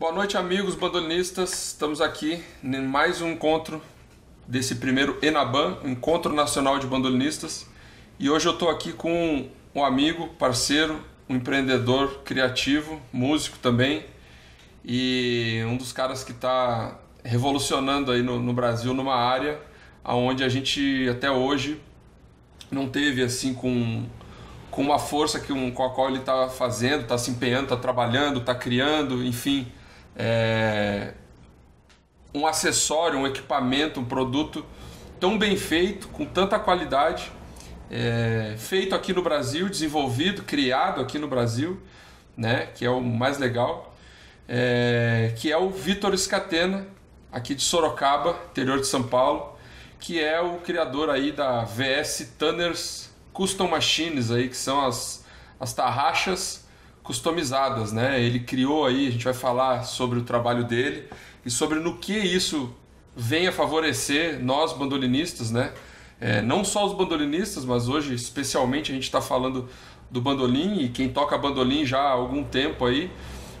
Boa noite, amigos bandolinistas. Estamos aqui em mais um encontro desse primeiro Enaban, Encontro Nacional de Bandolinistas. E hoje eu estou aqui com um amigo, parceiro, um empreendedor criativo, músico também, e um dos caras que está revolucionando aí no, no, Brasil numa área onde a gente até hoje não teve assim com, com uma força que um, com a qual ele está fazendo, está se empenhando, está trabalhando, está criando, enfim é, um acessório, um equipamento, um produto tão bem feito, com tanta qualidade, é, feito aqui no Brasil, desenvolvido, criado aqui no Brasil, né, que é o mais legal, é, que é o Vitor Scatena, aqui de Sorocaba, interior de São Paulo, que é o criador aí da VS Tanners Custom Machines aí, que são as, as tarraxas customizadas, né? Ele criou aí, a gente vai falar sobre o trabalho dele e sobre no que isso vem a favorecer nós bandolinistas, né? É, não só os bandolinistas, mas hoje especialmente a gente está falando do bandolim e quem toca bandolim já há algum tempo aí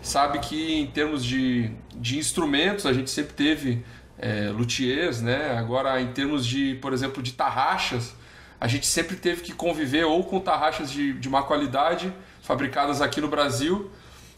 sabe que em termos de, de instrumentos a gente sempre teve é, luthiers, né? Agora em termos de, por exemplo, de tarraxas, a gente sempre teve que conviver ou com tarraxas de, de má qualidade fabricadas aqui no Brasil,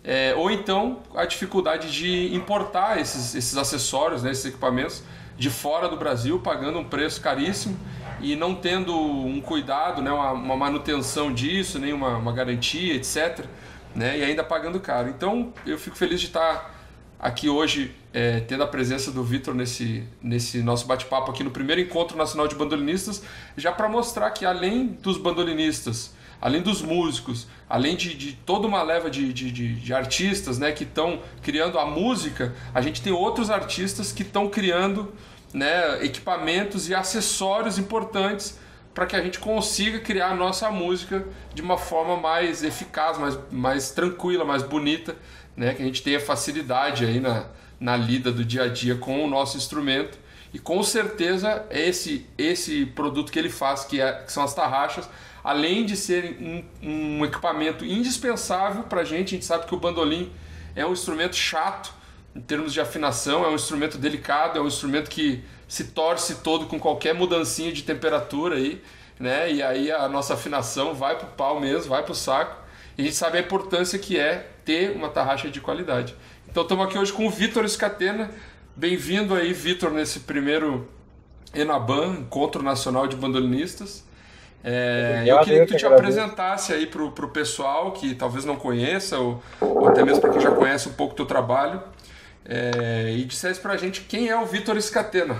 é, ou então a dificuldade de importar esses, esses acessórios, né, esses equipamentos de fora do Brasil, pagando um preço caríssimo e não tendo um cuidado, né, uma, uma manutenção disso, nem uma, uma, garantia, etc. Né, e ainda pagando caro. Então eu fico feliz de estar aqui hoje, é, tendo a presença do Vitor nesse, nesse nosso bate-papo aqui no primeiro Encontro Nacional de Bandolinistas, já para mostrar que além dos bandolinistas além dos músicos, além de, de toda uma leva de, de, de, artistas né, que estão criando a música, a gente tem outros artistas que estão criando né, equipamentos e acessórios importantes para que a gente consiga criar a nossa música de uma forma mais eficaz, mais, mais tranquila, mais bonita, né, que a gente tenha facilidade aí na, na lida do dia a dia com o nosso instrumento. E com certeza esse, esse produto que ele faz, que, é, que são as tarraxas, além de ser um, um equipamento indispensável para a gente, a gente sabe que o bandolim é um instrumento chato em termos de afinação, é um instrumento delicado, é um instrumento que se torce todo com qualquer mudancinha de temperatura aí, né? E aí a nossa afinação vai pro pau mesmo, vai pro saco. E a gente sabe a importância que é ter uma tarraxa de qualidade. Então estamos aqui hoje com o Vitor Escatena. Bem-vindo aí, Vitor, nesse primeiro Enaban, Encontro Nacional de Bandolinistas. É, eu queria que tu te apresentasse aí pro, pro pessoal que talvez não conheça, ou, ou até mesmo para quem já conhece um pouco do teu trabalho, é, e dissesse pra gente quem é o Vitor Scatena.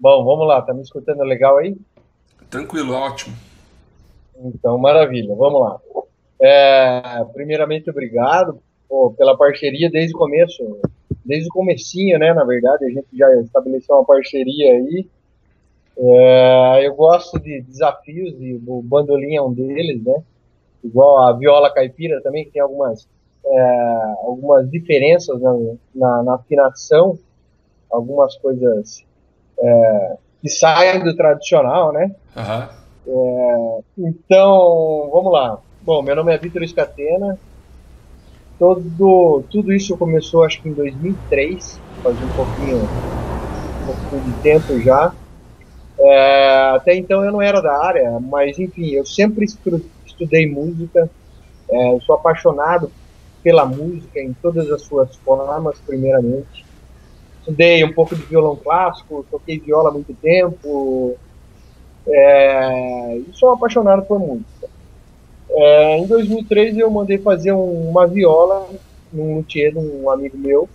Bom, vamos lá, tá me escutando legal aí? Tranquilo, ótimo. Então, maravilha, vamos lá. É, primeiramente, obrigado pô, pela parceria desde o começo, desde o comecinho, né, na verdade, a gente já estabeleceu uma parceria aí, é, eu gosto de desafios e o bandolim é um deles, né? Igual a viola caipira também, que tem algumas, é, algumas diferenças na, na, na, afinação, algumas coisas é, que saem do tradicional, né? Uhum. então, vamos lá. Bom, meu nome é Vitor Escatena. Todo, tudo isso começou acho que em 2003, faz um pouquinho, um pouquinho de tempo já. É, até então eu não era da área, mas enfim, eu sempre estudei música, é, sou apaixonado pela música em todas as suas formas, primeiramente. Estudei um pouco de violão clássico, toquei viola há muito tempo, é, e sou apaixonado por música. É, em 2003 eu mandei fazer um, uma viola num luthier de um amigo meu,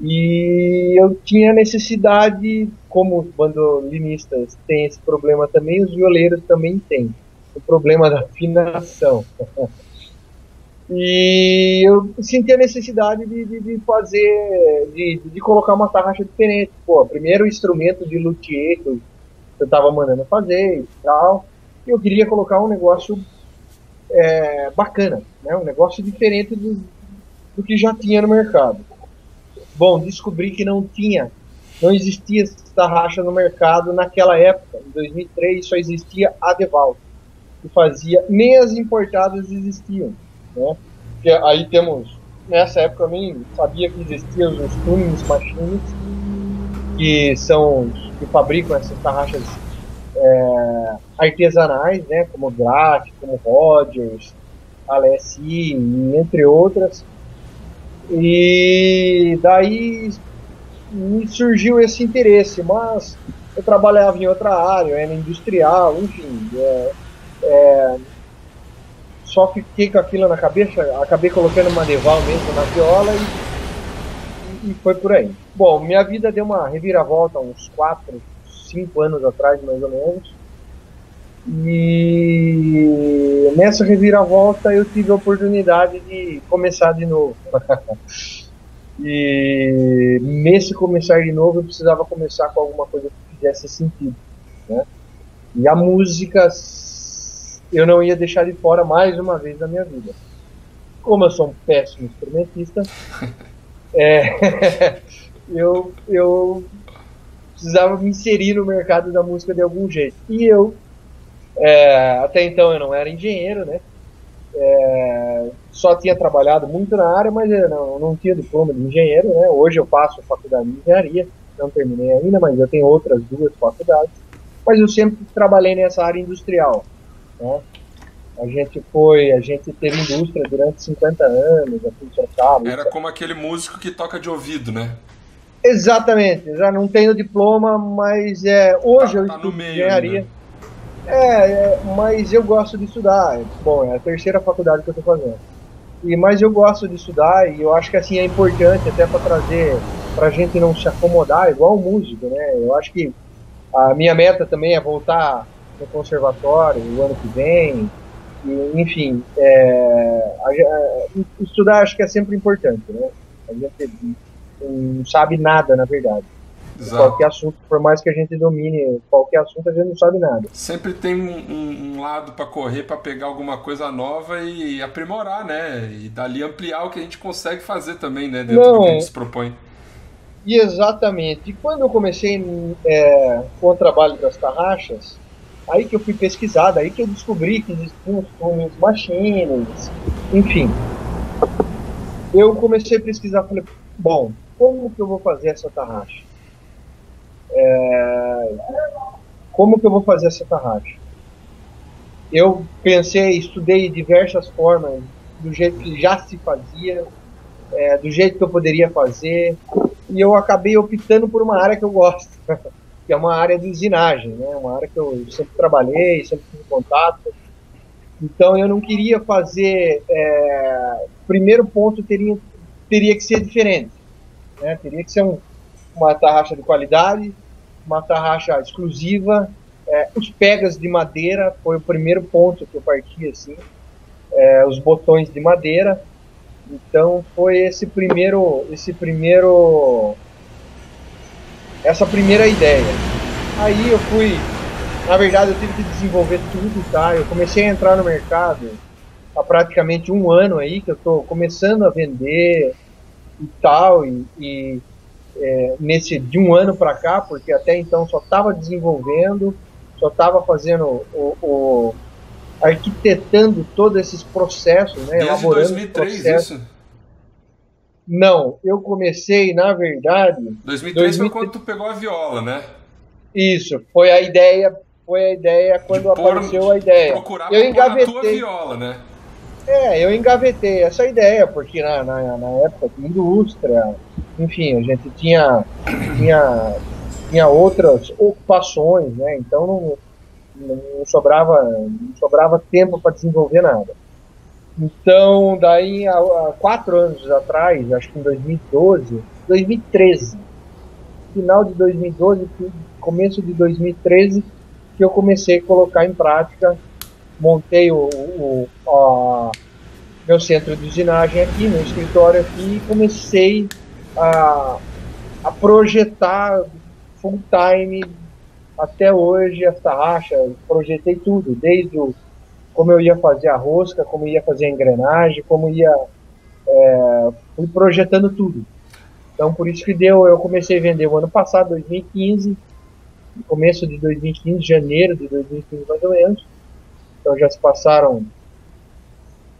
e eu tinha necessidade, como os bandolinistas têm esse problema também, os violeiros também têm o problema da afinação. e eu senti a necessidade de, de, de fazer, de, de, colocar uma tarraxa diferente. Pô, primeiro instrumento de luthier que eu, estava mandando fazer e tal, e eu queria colocar um negócio é, bacana, né? um negócio diferente do, do que já tinha no mercado. Bom, descobri que não tinha, não existia essa racha no mercado naquela época. Em 2003 só existia a Deval, que fazia, nem as importadas existiam, né? Porque aí temos nessa época eu nem sabia que existiam os tuning machines, que são que fabricam essas tarraxas é, artesanais, né, como Graf, como Rogers, Alessi, entre outras. E daí surgiu esse interesse, mas eu trabalhava em outra área, era industrial, enfim. É, é, só fiquei com aquilo na cabeça, acabei colocando uma Neval mesmo na viola e, e, foi por aí. Bom, minha vida deu uma reviravolta uns 4, 5 anos atrás, mais ou menos. E nessa reviravolta eu tive a oportunidade de começar de novo. e nesse começar de novo eu precisava começar com alguma coisa que fizesse sentido. Né? E a música eu não ia deixar de fora mais uma vez da minha vida. Como eu sou um péssimo instrumentista, é, eu, eu precisava me inserir no mercado da música de algum jeito. E eu, é, até então eu não era engenheiro, né? É, só tinha trabalhado muito na área, mas eu não, não tinha diploma de engenheiro, né? Hoje eu faço faculdade de engenharia, não terminei ainda, mas eu tenho outras duas faculdades. Mas eu sempre trabalhei nessa área industrial. Né? A gente foi, a gente teve indústria durante 50 anos, aqui em. Era como aquele músico que toca de ouvido, né? Exatamente, já não tenho diploma, mas é, hoje tá, eu tá estudo engenharia. É, é, mas eu gosto de estudar. Bom, é a terceira faculdade que eu estou fazendo. E, mas eu gosto de estudar e eu acho que assim é importante até para trazer, para gente não se acomodar, igual o músico, né? Eu acho que a minha meta também é voltar no conservatório o ano que vem. E, enfim, é, a, a, estudar acho que é sempre importante, né? A gente não sabe nada, na verdade. Exato. Qualquer assunto, por mais que a gente domine qualquer assunto, a gente não sabe nada. Sempre tem um, um lado para correr, para pegar alguma coisa nova e aprimorar, né? E dali ampliar o que a gente consegue fazer também, né? Dentro não, do que a gente se propõe. E exatamente. E quando eu comecei é, com o trabalho das tarraxas, Aí que eu fui pesquisar, aí que eu descobri que existiam os túneis machines, enfim. Eu comecei a pesquisar, falei, bom, como que eu vou fazer essa tarraxa? É... Como que eu vou fazer essa tarraxa? Eu pensei, estudei diversas formas, do jeito que já se fazia, é, do jeito que eu poderia fazer, e eu acabei optando por uma área que eu gosto. que é uma área de usinagem, né? uma área que eu sempre trabalhei, sempre tive contato. Então eu não queria fazer. É, primeiro ponto teria, teria que ser diferente. Né? Teria que ser um, uma tarraxa de qualidade, uma tarraxa exclusiva. É, os pegas de madeira foi o primeiro ponto que eu parti assim. É, os botões de madeira. Então foi esse primeiro, esse primeiro essa primeira ideia. Aí eu fui, na verdade eu tive que desenvolver tudo, tá? Eu comecei a entrar no mercado há praticamente um ano aí que eu estou começando a vender e tal, e, e é, nesse de um ano para cá, porque até então só estava desenvolvendo, só estava fazendo o, o, arquitetando todos esses processos, né? Desde elaborando 2003 processos. isso? Não, eu comecei, na verdade. 2003 2003 foi quando tu pegou a viola, né? Isso, foi a ideia, foi a ideia quando apareceu a ideia. Procurar eu engavetei. a tua viola, né? É, eu engavetei essa ideia, porque na, na, na época de indústria, enfim, a gente tinha, tinha, tinha outras ocupações, né? Então não, não sobrava, não sobrava tempo para desenvolver nada. Então, daí, há, há, quatro anos atrás, acho que em 2012, 2013, final de 2012, começo de 2013, que eu comecei a colocar em prática, montei o, o a, meu centro de usinagem aqui, meu escritório aqui, e comecei a, a projetar full time até hoje essa racha, projetei tudo, desde o como eu ia fazer a rosca, como ia fazer a engrenagem, como ia. É, fui projetando tudo. Então, por isso que deu. Eu comecei a vender o ano passado, 2015, no começo de 2015, janeiro de 2015 mais ou menos. Então já se passaram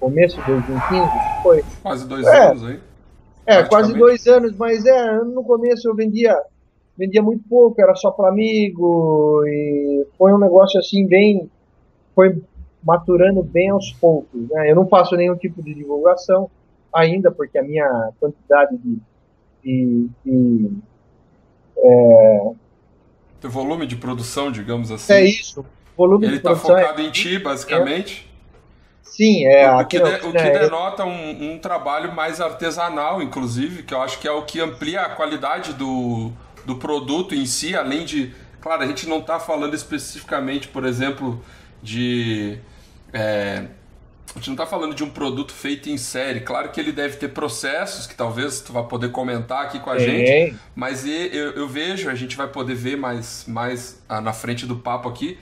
começo de 2015, foi. Quase dois é, anos aí. É, quase dois anos, mas é, no começo eu vendia, vendia muito pouco, era só para amigo, e foi um negócio assim bem, foi maturando bem aos poucos. Né? Eu não faço nenhum tipo de divulgação ainda, porque a minha quantidade de, de, de é, o volume de produção, digamos assim. É isso. Volume Ele está focado é... em ti, basicamente. Sim, é. O que, de, o que é, denota um, um, trabalho mais artesanal, inclusive, que eu acho que é o que amplia a qualidade do, do produto em si, além de. Claro, a gente não está falando especificamente, por exemplo, de. É, a gente não está falando de um produto feito em série. Claro que ele deve ter processos que talvez tu vá poder comentar aqui com a gente. Mas eu, eu, vejo, a gente vai poder ver mais, mais ah, na frente do papo aqui,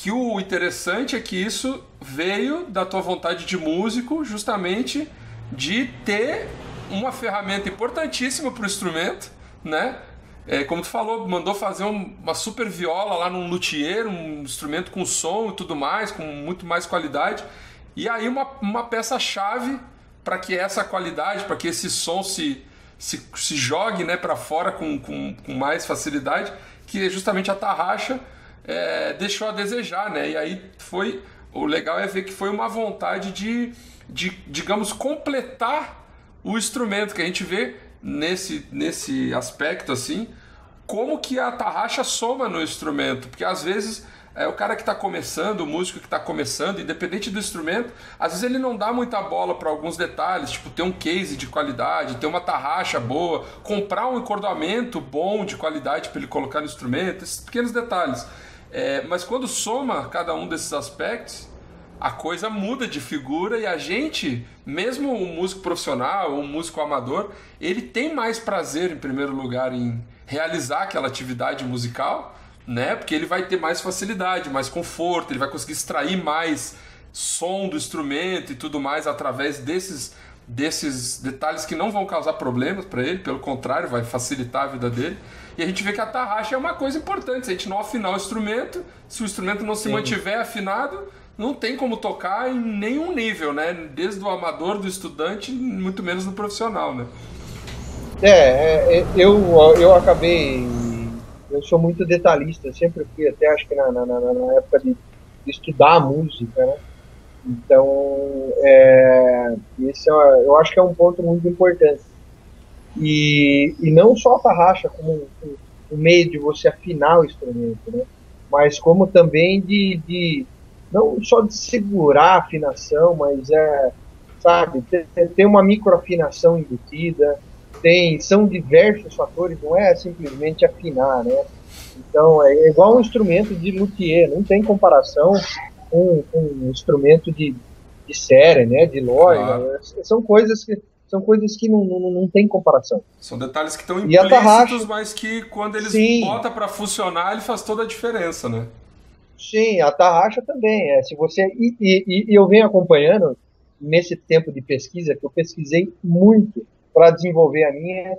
que o interessante é que isso veio da tua vontade de músico, justamente de ter uma ferramenta importantíssima para o instrumento, né? É, como tu falou, mandou fazer um, uma super viola lá num luthier, um instrumento com som e tudo mais, com muito mais qualidade. E aí uma, uma peça-chave para que essa qualidade, para que esse som se, se, se jogue né, para fora com, com, com mais facilidade, que é justamente a tarraxa é, deixou a desejar, né? E aí foi. O legal é ver que foi uma vontade de, de, digamos, completar o instrumento, que a gente vê nesse, nesse aspecto assim, como que a tarraxa soma no instrumento. Porque às vezes é, o cara que está começando, o músico que está começando, independente do instrumento, às vezes ele não dá muita bola para alguns detalhes, tipo ter um case de qualidade, ter uma tarraxa boa, comprar um encordoamento bom de qualidade para ele colocar no instrumento, esses pequenos detalhes. É, mas quando soma cada um desses aspectos, a coisa muda de figura e a gente, mesmo um músico profissional ou um músico amador, ele tem mais prazer, em primeiro lugar, em realizar aquela atividade musical, né? Porque ele vai ter mais facilidade, mais conforto, ele vai conseguir extrair mais som do instrumento e tudo mais através desses desses detalhes que não vão causar problemas para ele, pelo contrário, vai facilitar a vida dele. E a gente vê que a tarraxa é uma coisa importante. Se a gente não afinar o instrumento, se o instrumento não se Sim. mantiver afinado, não tem como tocar em nenhum nível, né? Desde o amador, do estudante, muito menos do profissional, né? É, é, é eu, eu acabei. Eu sou muito detalhista, sempre fui, até acho que na, na, na época de, de estudar música, né? Então, é, esse é, eu acho que é um ponto muito importante. E, e não só a tarraxa como um, um, meio de você afinar o instrumento, né? mas como também de, de não só de segurar a afinação, mas é, sabe, tem uma microafinação embutida, tem, são diversos fatores, não é simplesmente afinar, né? Então é igual um instrumento de luthier, não tem comparação com, com um instrumento de, de série, né? De loja, claro. são coisas que são coisas que não, não, não tem comparação. São detalhes que estão implícitos, tarraxa, mas que quando eles sim, botam para funcionar, ele faz toda a diferença, né? Sim, a tarraxa também. É, se você e, e, e eu venho acompanhando nesse tempo de pesquisa que eu pesquisei muito para desenvolver a minha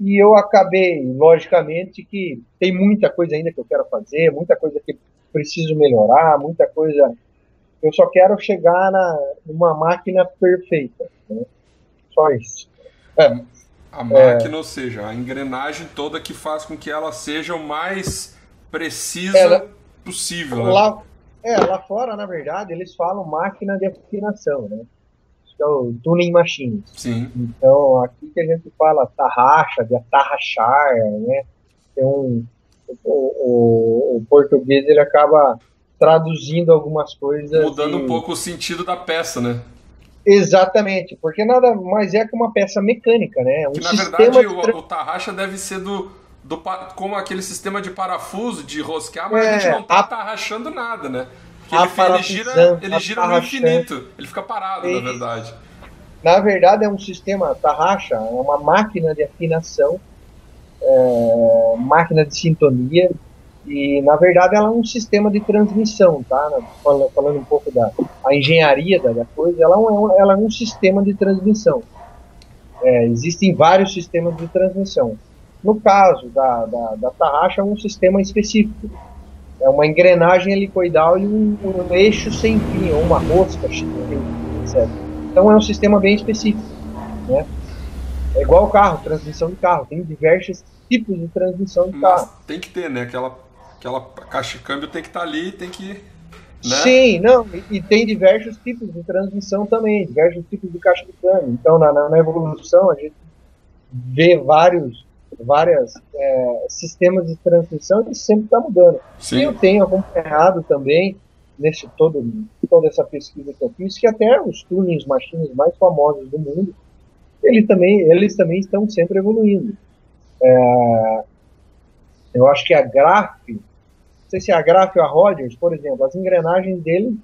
e eu acabei, logicamente, que tem muita coisa ainda que eu quero fazer, muita coisa que preciso melhorar, muita coisa. Eu só quero chegar na, numa máquina perfeita. Né? Só isso. É. A máquina, é, ou seja, a engrenagem toda que faz com que ela seja o mais precisa ela, possível. Né? Lá, é, lá fora, na verdade, eles falam máquina de afinação, né? que é o tuning machine. Sim. Então, aqui que a gente fala tarraxa, de atarrachar, né? Tem um, o, o, o, português ele acaba traduzindo algumas coisas. Mudando e... um pouco o sentido da peça, né? Exatamente, porque nada mais é que uma peça mecânica, né? Um que na verdade o, o tarraxa deve ser do, do como aquele sistema de parafuso de rosquear, mas é, a gente não tá a... tarrachando nada, né? Porque ele, ele gira, ele gira no infinito, ele fica parado, e, na verdade. Na verdade é um sistema tarraxa, é uma máquina de afinação, é, máquina de sintonia e, na verdade, ela é um sistema de transmissão, tá? Falando, falando um pouco da engenharia da, coisa, ela é, um, ela é um sistema de transmissão. É, existem vários sistemas de transmissão. No caso da, da, da tarraxa, é um sistema específico. É uma engrenagem helicoidal e um, um eixo sem fim, ou uma rosca etc. Então é um sistema bem específico, né? É igual o carro, transmissão de carro, tem diversos tipos de transmissão de Mas carro. tem que ter, né? Aquela, aquela caixa de câmbio tem que estar ali, tem que. Né? Sim, não, e, e tem diversos tipos de transmissão também, diversos tipos de caixa de câmbio. Então, na, na, na evolução, a gente vê vários vários é, sistemas de transmissão e sempre está mudando. Sim. E eu tenho acompanhado também, nesse todo, toda essa pesquisa que eu fiz, que até os tunings machines mais famosos do mundo, ele também, eles também estão sempre evoluindo. É, eu acho que a Graf, não sei se é a Graf ou a Rogers, por exemplo, as engrenagens dele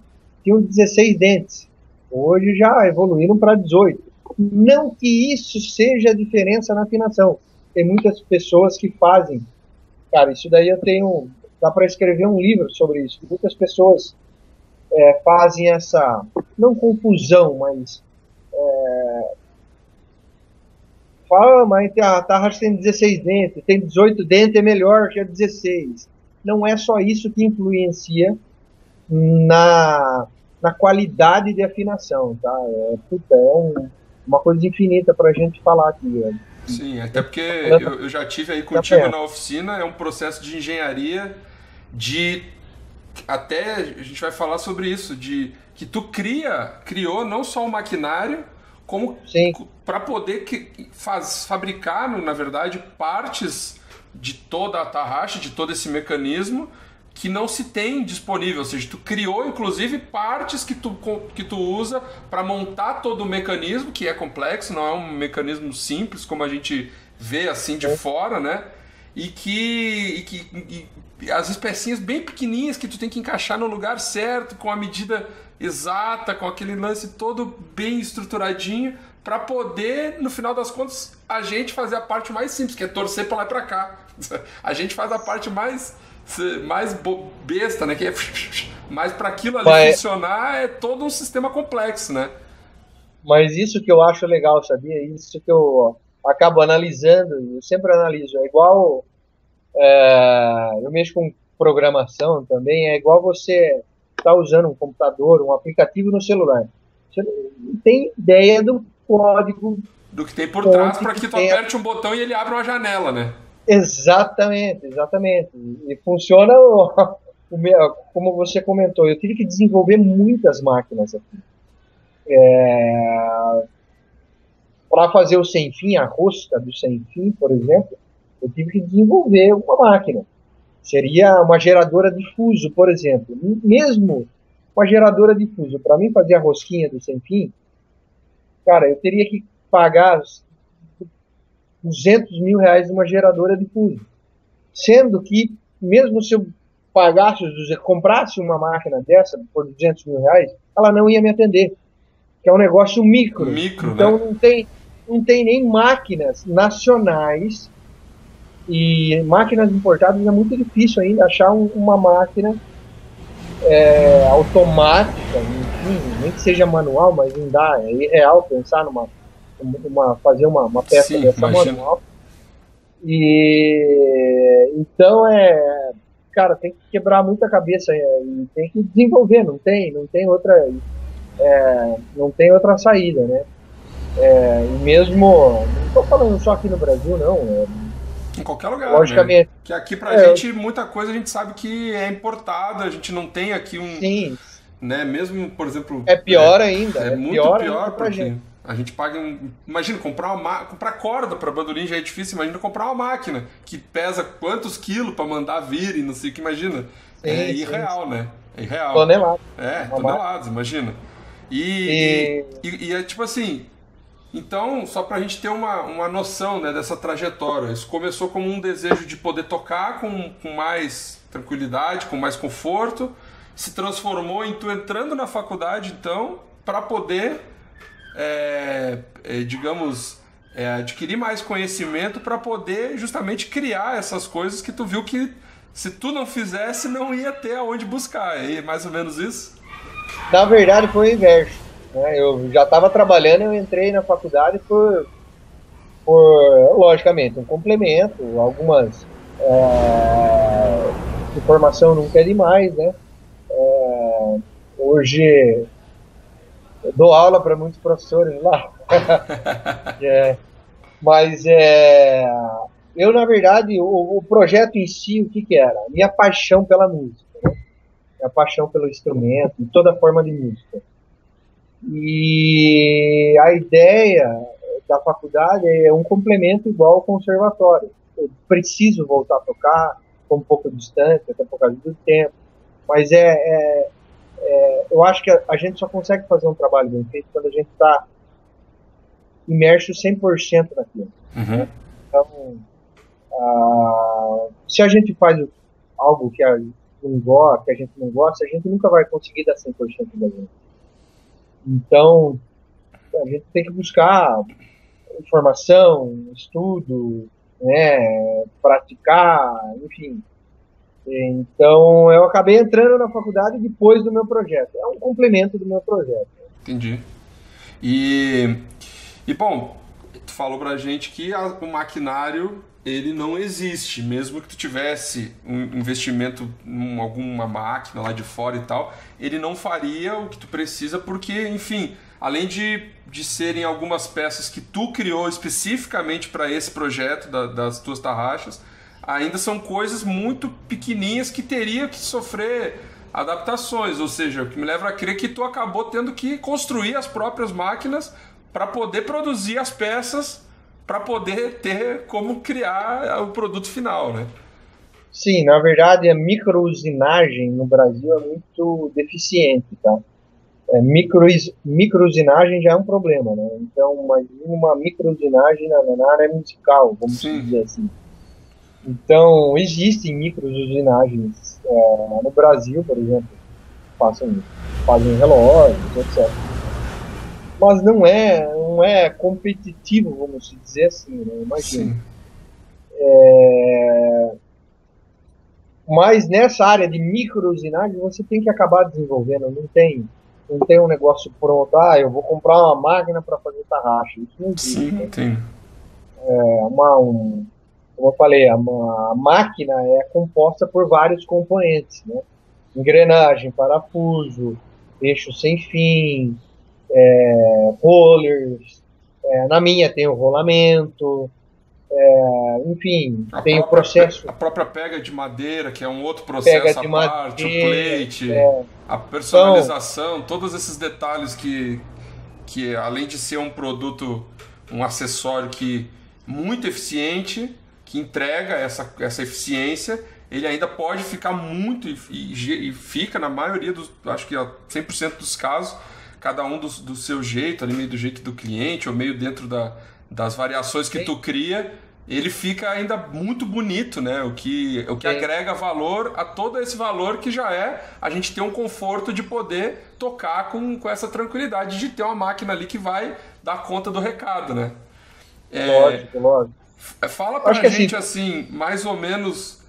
tinham 16 dentes. Hoje já evoluíram para 18. Não que isso seja a diferença na afinação. Tem muitas pessoas que fazem. Cara, isso daí eu tenho. Dá para escrever um livro sobre isso. Muitas pessoas é, fazem essa. Não confusão, mas. É, fala, mas a Tarras tem 16 dentes, tem 18 dentes, é melhor que a 16. Não é só isso que influencia na, na qualidade de afinação, tá? É, puta, é um, uma coisa infinita para a gente falar aqui. Sim, até porque eu, eu já tive aí contigo na oficina, é um processo de engenharia de até a gente vai falar sobre isso, de que tu cria, criou não só o maquinário, como para poder que, faz, fabricar, na verdade, partes de toda a tarraxa, de todo esse mecanismo que não se tem disponível, ou seja, tu criou inclusive partes que tu, que tu usa para montar todo o mecanismo, que é complexo, não é um mecanismo simples como a gente vê assim de fora, né? E que, e que e as especinhas bem pequenininhas que tu tem que encaixar no lugar certo, com a medida exata, com aquele lance todo bem estruturadinho, para poder, no final das contas, a gente fazer a parte mais simples, que é torcer para lá e para cá. A gente faz a parte mais mais besta, né? Que é... Mas para aquilo ali Mas... funcionar é todo um sistema complexo, né? Mas isso que eu acho legal, sabia? Isso que eu acabo analisando, eu sempre analiso. É igual. É, eu mexo com programação também, é igual você estar tá usando um computador, um aplicativo no celular. Você não tem ideia do código. Do que tem por trás para que tu aperte um botão e ele abra uma janela, né? Exatamente, exatamente. E funciona como você comentou. Eu tive que desenvolver muitas máquinas aqui. É, Para fazer o sem fim, a rosca do sem fim, por exemplo, eu tive que desenvolver uma máquina. Seria uma geradora de fuso, por exemplo. Mesmo uma geradora de fuso, para mim fazer a rosquinha do sem fim, cara, eu teria que pagar 200 mil reais uma geradora de fuso. Sendo que, mesmo se eu pagasse, comprasse uma máquina dessa por 200 mil reais, ela não ia me atender. Que é um negócio micro. micro então né? não, tem, não tem nem máquinas nacionais e máquinas importadas é muito difícil ainda achar um, uma máquina é, automática, enfim, nem que seja manual, mas não dá, é irreal pensar numa uma, fazer uma, uma peça Sim, dessa imagina. manual. E então é, cara, tem que quebrar muita cabeça é, e tem que desenvolver, não tem, não tem outra, é, não tem outra saída, né? É, e mesmo, não estou falando só aqui no Brasil, não. É, em qualquer lugar. Logicamente. Né? Que aqui pra é, gente, muita coisa a gente sabe que é importada, a gente não tem aqui um. Sim. Né, mesmo, por exemplo. É pior ainda. É, é muito pior, pior porque. Gente. A gente paga. Um, imagina, comprar uma comprar corda para bandolim já é difícil. Imagina comprar uma máquina que pesa quantos quilos para mandar vir e não sei o que. Imagina. Sim, é sim, irreal, sim. né? É irreal. Toneladas. É, toneladas, imagina. E, e... E, e, é tipo assim. Então, só para a gente ter uma, uma noção né, dessa trajetória, isso começou como um desejo de poder tocar com, com mais tranquilidade, com mais conforto, se transformou em tu entrando na faculdade, então, para poder é, é, digamos, é, adquirir mais conhecimento para poder justamente criar essas coisas que tu viu que se tu não fizesse não ia ter aonde buscar. É mais ou menos isso? Na verdade foi o inverso. Né? Eu já estava trabalhando, eu entrei na faculdade por, por logicamente, um complemento, algumas é, informação nunca é demais, né? É, hoje Eu dou aula para muitos professores lá. é, mas é, eu, na verdade, o, o, projeto em si, o que, que era? Minha paixão pela música. Né? Minha paixão pelo instrumento, toda forma de música. E a ideia da faculdade é um complemento igual ao conservatório. Eu preciso voltar a tocar, com um pouco distante, até por causa do tempo. Mas é, é, é eu acho que a, a, gente só consegue fazer um trabalho bem feito quando a gente está imerso 100% naquilo. Uhum. Então, ah, se a gente faz algo que a, não gosta, que a gente não gosta, a gente nunca vai conseguir dar 100% da gente. Então, a gente tem que buscar informação, estudo, né, praticar, enfim. Então, eu acabei entrando na faculdade depois do meu projeto. É um complemento do meu projeto. Entendi. E, e bom, tu falou pra gente que a, o maquinário ele não existe, mesmo que tu tivesse um investimento em alguma máquina lá de fora e tal, ele não faria o que tu precisa porque, enfim, além de, de serem algumas peças que tu criou especificamente para esse projeto da, das tuas tarraxas, ainda são coisas muito pequenininhas que teria que sofrer adaptações, ou seja, o que me leva a crer que tu acabou tendo que construir as próprias máquinas para poder produzir as peças para poder ter como criar o produto final, né? Sim, na verdade a microusinagem no Brasil é muito deficiente, tá? É, micro, microusinagem já é um problema, né? Então, imagina uma microusinagem na, na área musical, vamos Sim. dizer assim. Então, existem microusinagens é, no Brasil, por exemplo, fazem, fazem relógios, etc mas não é, não é competitivo, vamos dizer assim, né? Imagina. É... Mas nessa área de microusinagem você tem que acabar desenvolvendo, não tem, não tem um negócio pronto, ah, eu vou comprar uma máquina para fazer tarraxa. Isso não existe. Sim, tem. É uma, um, como eu falei, a, a máquina é composta por vários componentes, né? Engrenagem, parafuso, eixo sem fim, é, rollers, é, na minha tem o rolamento, é, enfim, a tem o processo. A própria pega de madeira, que é um outro processo à parte, madeira, o plate, é. a personalização, então, todos esses detalhes que, que, além de ser um produto, um acessório que muito eficiente, que entrega essa, essa eficiência, ele ainda pode ficar muito e, e, e fica na maioria dos, acho que 100% dos casos, cada um do, do seu jeito, ali meio do jeito do cliente, ou meio dentro da, das variações que Sim. tu cria, ele fica ainda muito bonito, né? O que, o que agrega valor a todo esse valor que já é a gente ter um conforto de poder tocar com, com essa tranquilidade de ter uma máquina ali que vai dar conta do recado, né? É, lógico, lógico. Fala pra Acho gente assim, assim, mais ou menos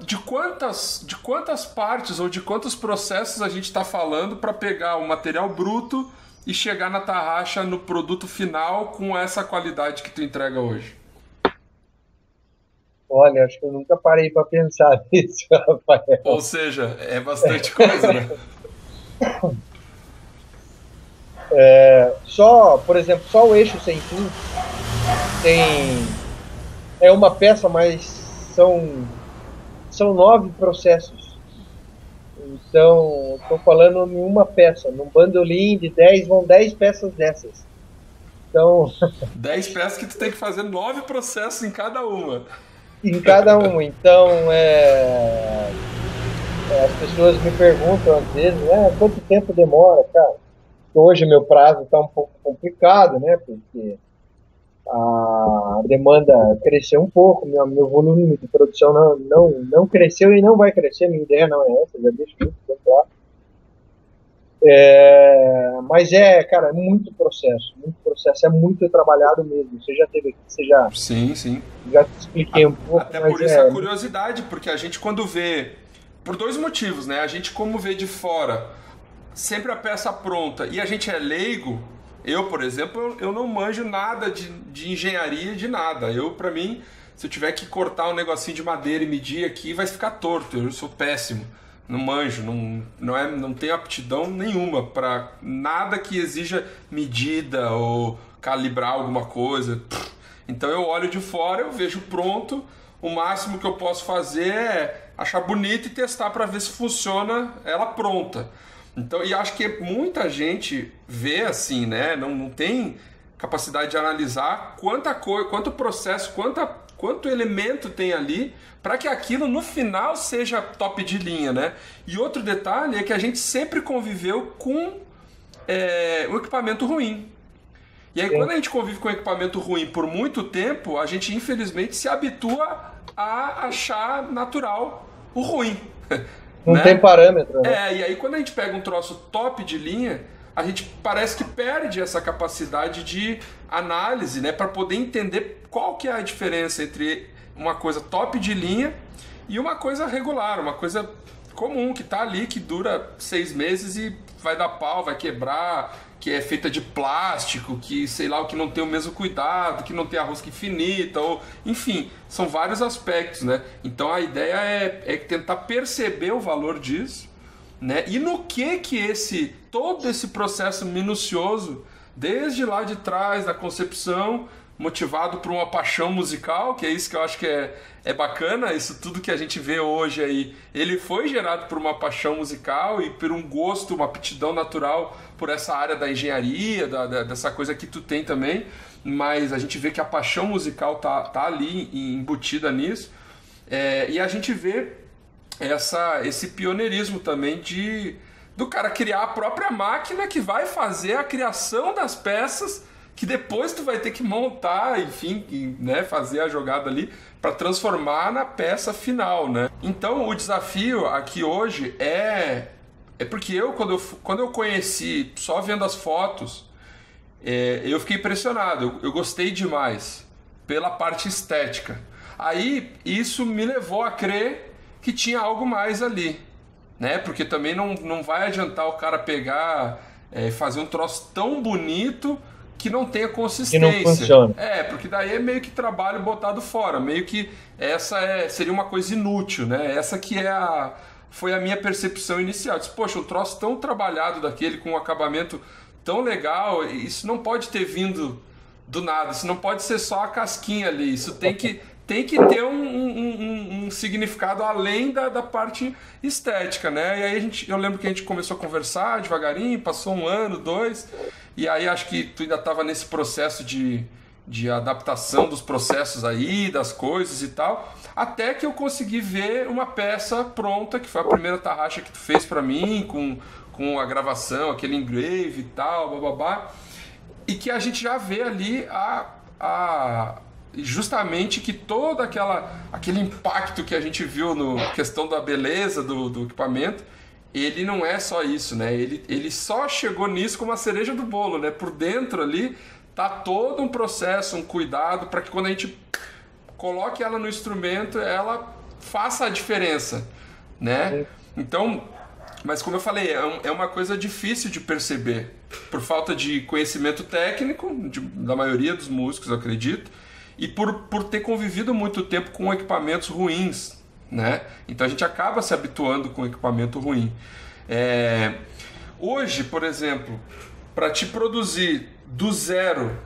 de quantas, de quantas partes ou de quantos processos a gente está falando para pegar o material bruto e chegar na tarraxa no produto final com essa qualidade que tu entrega hoje? Olha, acho que eu nunca parei para pensar nisso, Rafael. Ou seja, é bastante coisa, né? É, só, por exemplo, só o eixo sem fim tem é uma peça, mas são são nove processos. Então, estou falando em uma peça. Num bandolim de dez, vão dez peças dessas. Então. Dez peças que tu tem que fazer nove processos em cada uma. Em cada uma. Então, é... é as pessoas me perguntam às vezes, ah, quanto tempo demora, cara? Hoje meu prazo está um pouco complicado, né? Porque a demanda cresceu um pouco, meu, meu volume de produção não, não, não cresceu e não vai crescer, minha ideia não é essa, já deixo isso claro. É, mas é, cara, é muito processo, muito processo, é muito trabalhado mesmo. Você já teve aqui, você já. Sim, sim. Já te expliquei um pouco. Até por isso é... a curiosidade, porque a gente quando vê. Por dois motivos, né? A gente, como vê de fora, sempre a peça pronta e a gente é leigo, eu, por exemplo, eu não manjo nada de, de engenharia, de nada. Eu, para mim, se eu tiver que cortar um negocinho de madeira e medir aqui, vai ficar torto. Eu sou péssimo. não manjo, não, não, é, não tenho aptidão nenhuma para nada que exija medida ou calibrar alguma coisa. Então eu olho de fora, eu vejo pronto, o máximo que eu posso fazer é achar bonito e testar para ver se funciona ela pronta. Então, e acho que muita gente vê assim, né? Não, não tem capacidade de analisar quanta coisa, quanto processo, quanta, quanto elemento tem ali para que aquilo no final seja top de linha, né? E outro detalhe é que a gente sempre conviveu com é, um equipamento ruim. E aí, Sim. quando a gente convive com um equipamento ruim por muito tempo, a gente infelizmente se habitua a achar natural o ruim. Não né? tem parâmetro. Né? É, e aí quando a gente pega um troço top de linha, a gente parece que perde essa capacidade de análise, né, para poder entender qual que é a diferença entre uma coisa top de linha e uma coisa regular, uma coisa comum que está ali, que dura seis meses e vai dar pau, vai quebrar, que é feita de plástico, que sei lá, o que não tem o mesmo cuidado, que não tem a rosca infinita, ou enfim, são vários aspectos, né? Então a ideia é, é tentar perceber o valor disso, né? E no que que esse todo esse processo minucioso, desde lá de trás da concepção, motivado por uma paixão musical, que é isso que eu acho que é, é bacana, isso tudo que a gente vê hoje aí, ele foi gerado por uma paixão musical e por um gosto, uma aptidão natural por essa área da engenharia, da, da, dessa coisa que tu tem também, mas a gente vê que a paixão musical tá, tá ali embutida nisso, é, e a gente vê essa, esse pioneirismo também de do cara criar a própria máquina que vai fazer a criação das peças que depois tu vai ter que montar, enfim, né, fazer a jogada ali para transformar na peça final, né? Então o desafio aqui hoje é é porque eu quando eu, quando eu conheci só vendo as fotos é, eu fiquei impressionado, eu, eu gostei demais pela parte estética. Aí isso me levou a crer que tinha algo mais ali, né? Porque também não, não vai adiantar o cara pegar, é, fazer um troço tão bonito que não tenha consistência. Que não funciona. É, porque daí é meio que trabalho botado fora, meio que essa é, seria uma coisa inútil, né? Essa que é a foi a minha percepção inicial. Disse, poxa, um troço tão trabalhado daquele com um acabamento tão legal, isso não pode ter vindo do nada, isso não pode ser só a casquinha ali, isso tem que tem que ter um, significado além da, da parte estética, né? E aí a gente, eu lembro que a gente começou a conversar devagarinho, passou um ano, dois, e aí acho que tu ainda estava nesse processo de, de adaptação dos processos aí, das coisas e tal, até que eu consegui ver uma peça pronta, que foi a primeira tarraxa que tu fez para mim, com, com a gravação, aquele engrave e tal, babá, e que a gente já vê ali a, a justamente que todo aquela, aquele impacto que a gente viu no questão da beleza do, do equipamento, ele não é só isso, né? Ele, ele só chegou nisso como a cereja do bolo, né? Por dentro ali tá todo um processo, um cuidado para que quando a gente coloque ela no instrumento, ela faça a diferença, né? Então, mas como eu falei, é, é uma coisa difícil de perceber por falta de conhecimento técnico de, da maioria dos músicos, eu acredito e por, por ter convivido muito tempo com equipamentos ruins, né? Então a gente acaba se habituando com equipamento ruim. É... Hoje, por exemplo, para te produzir do zero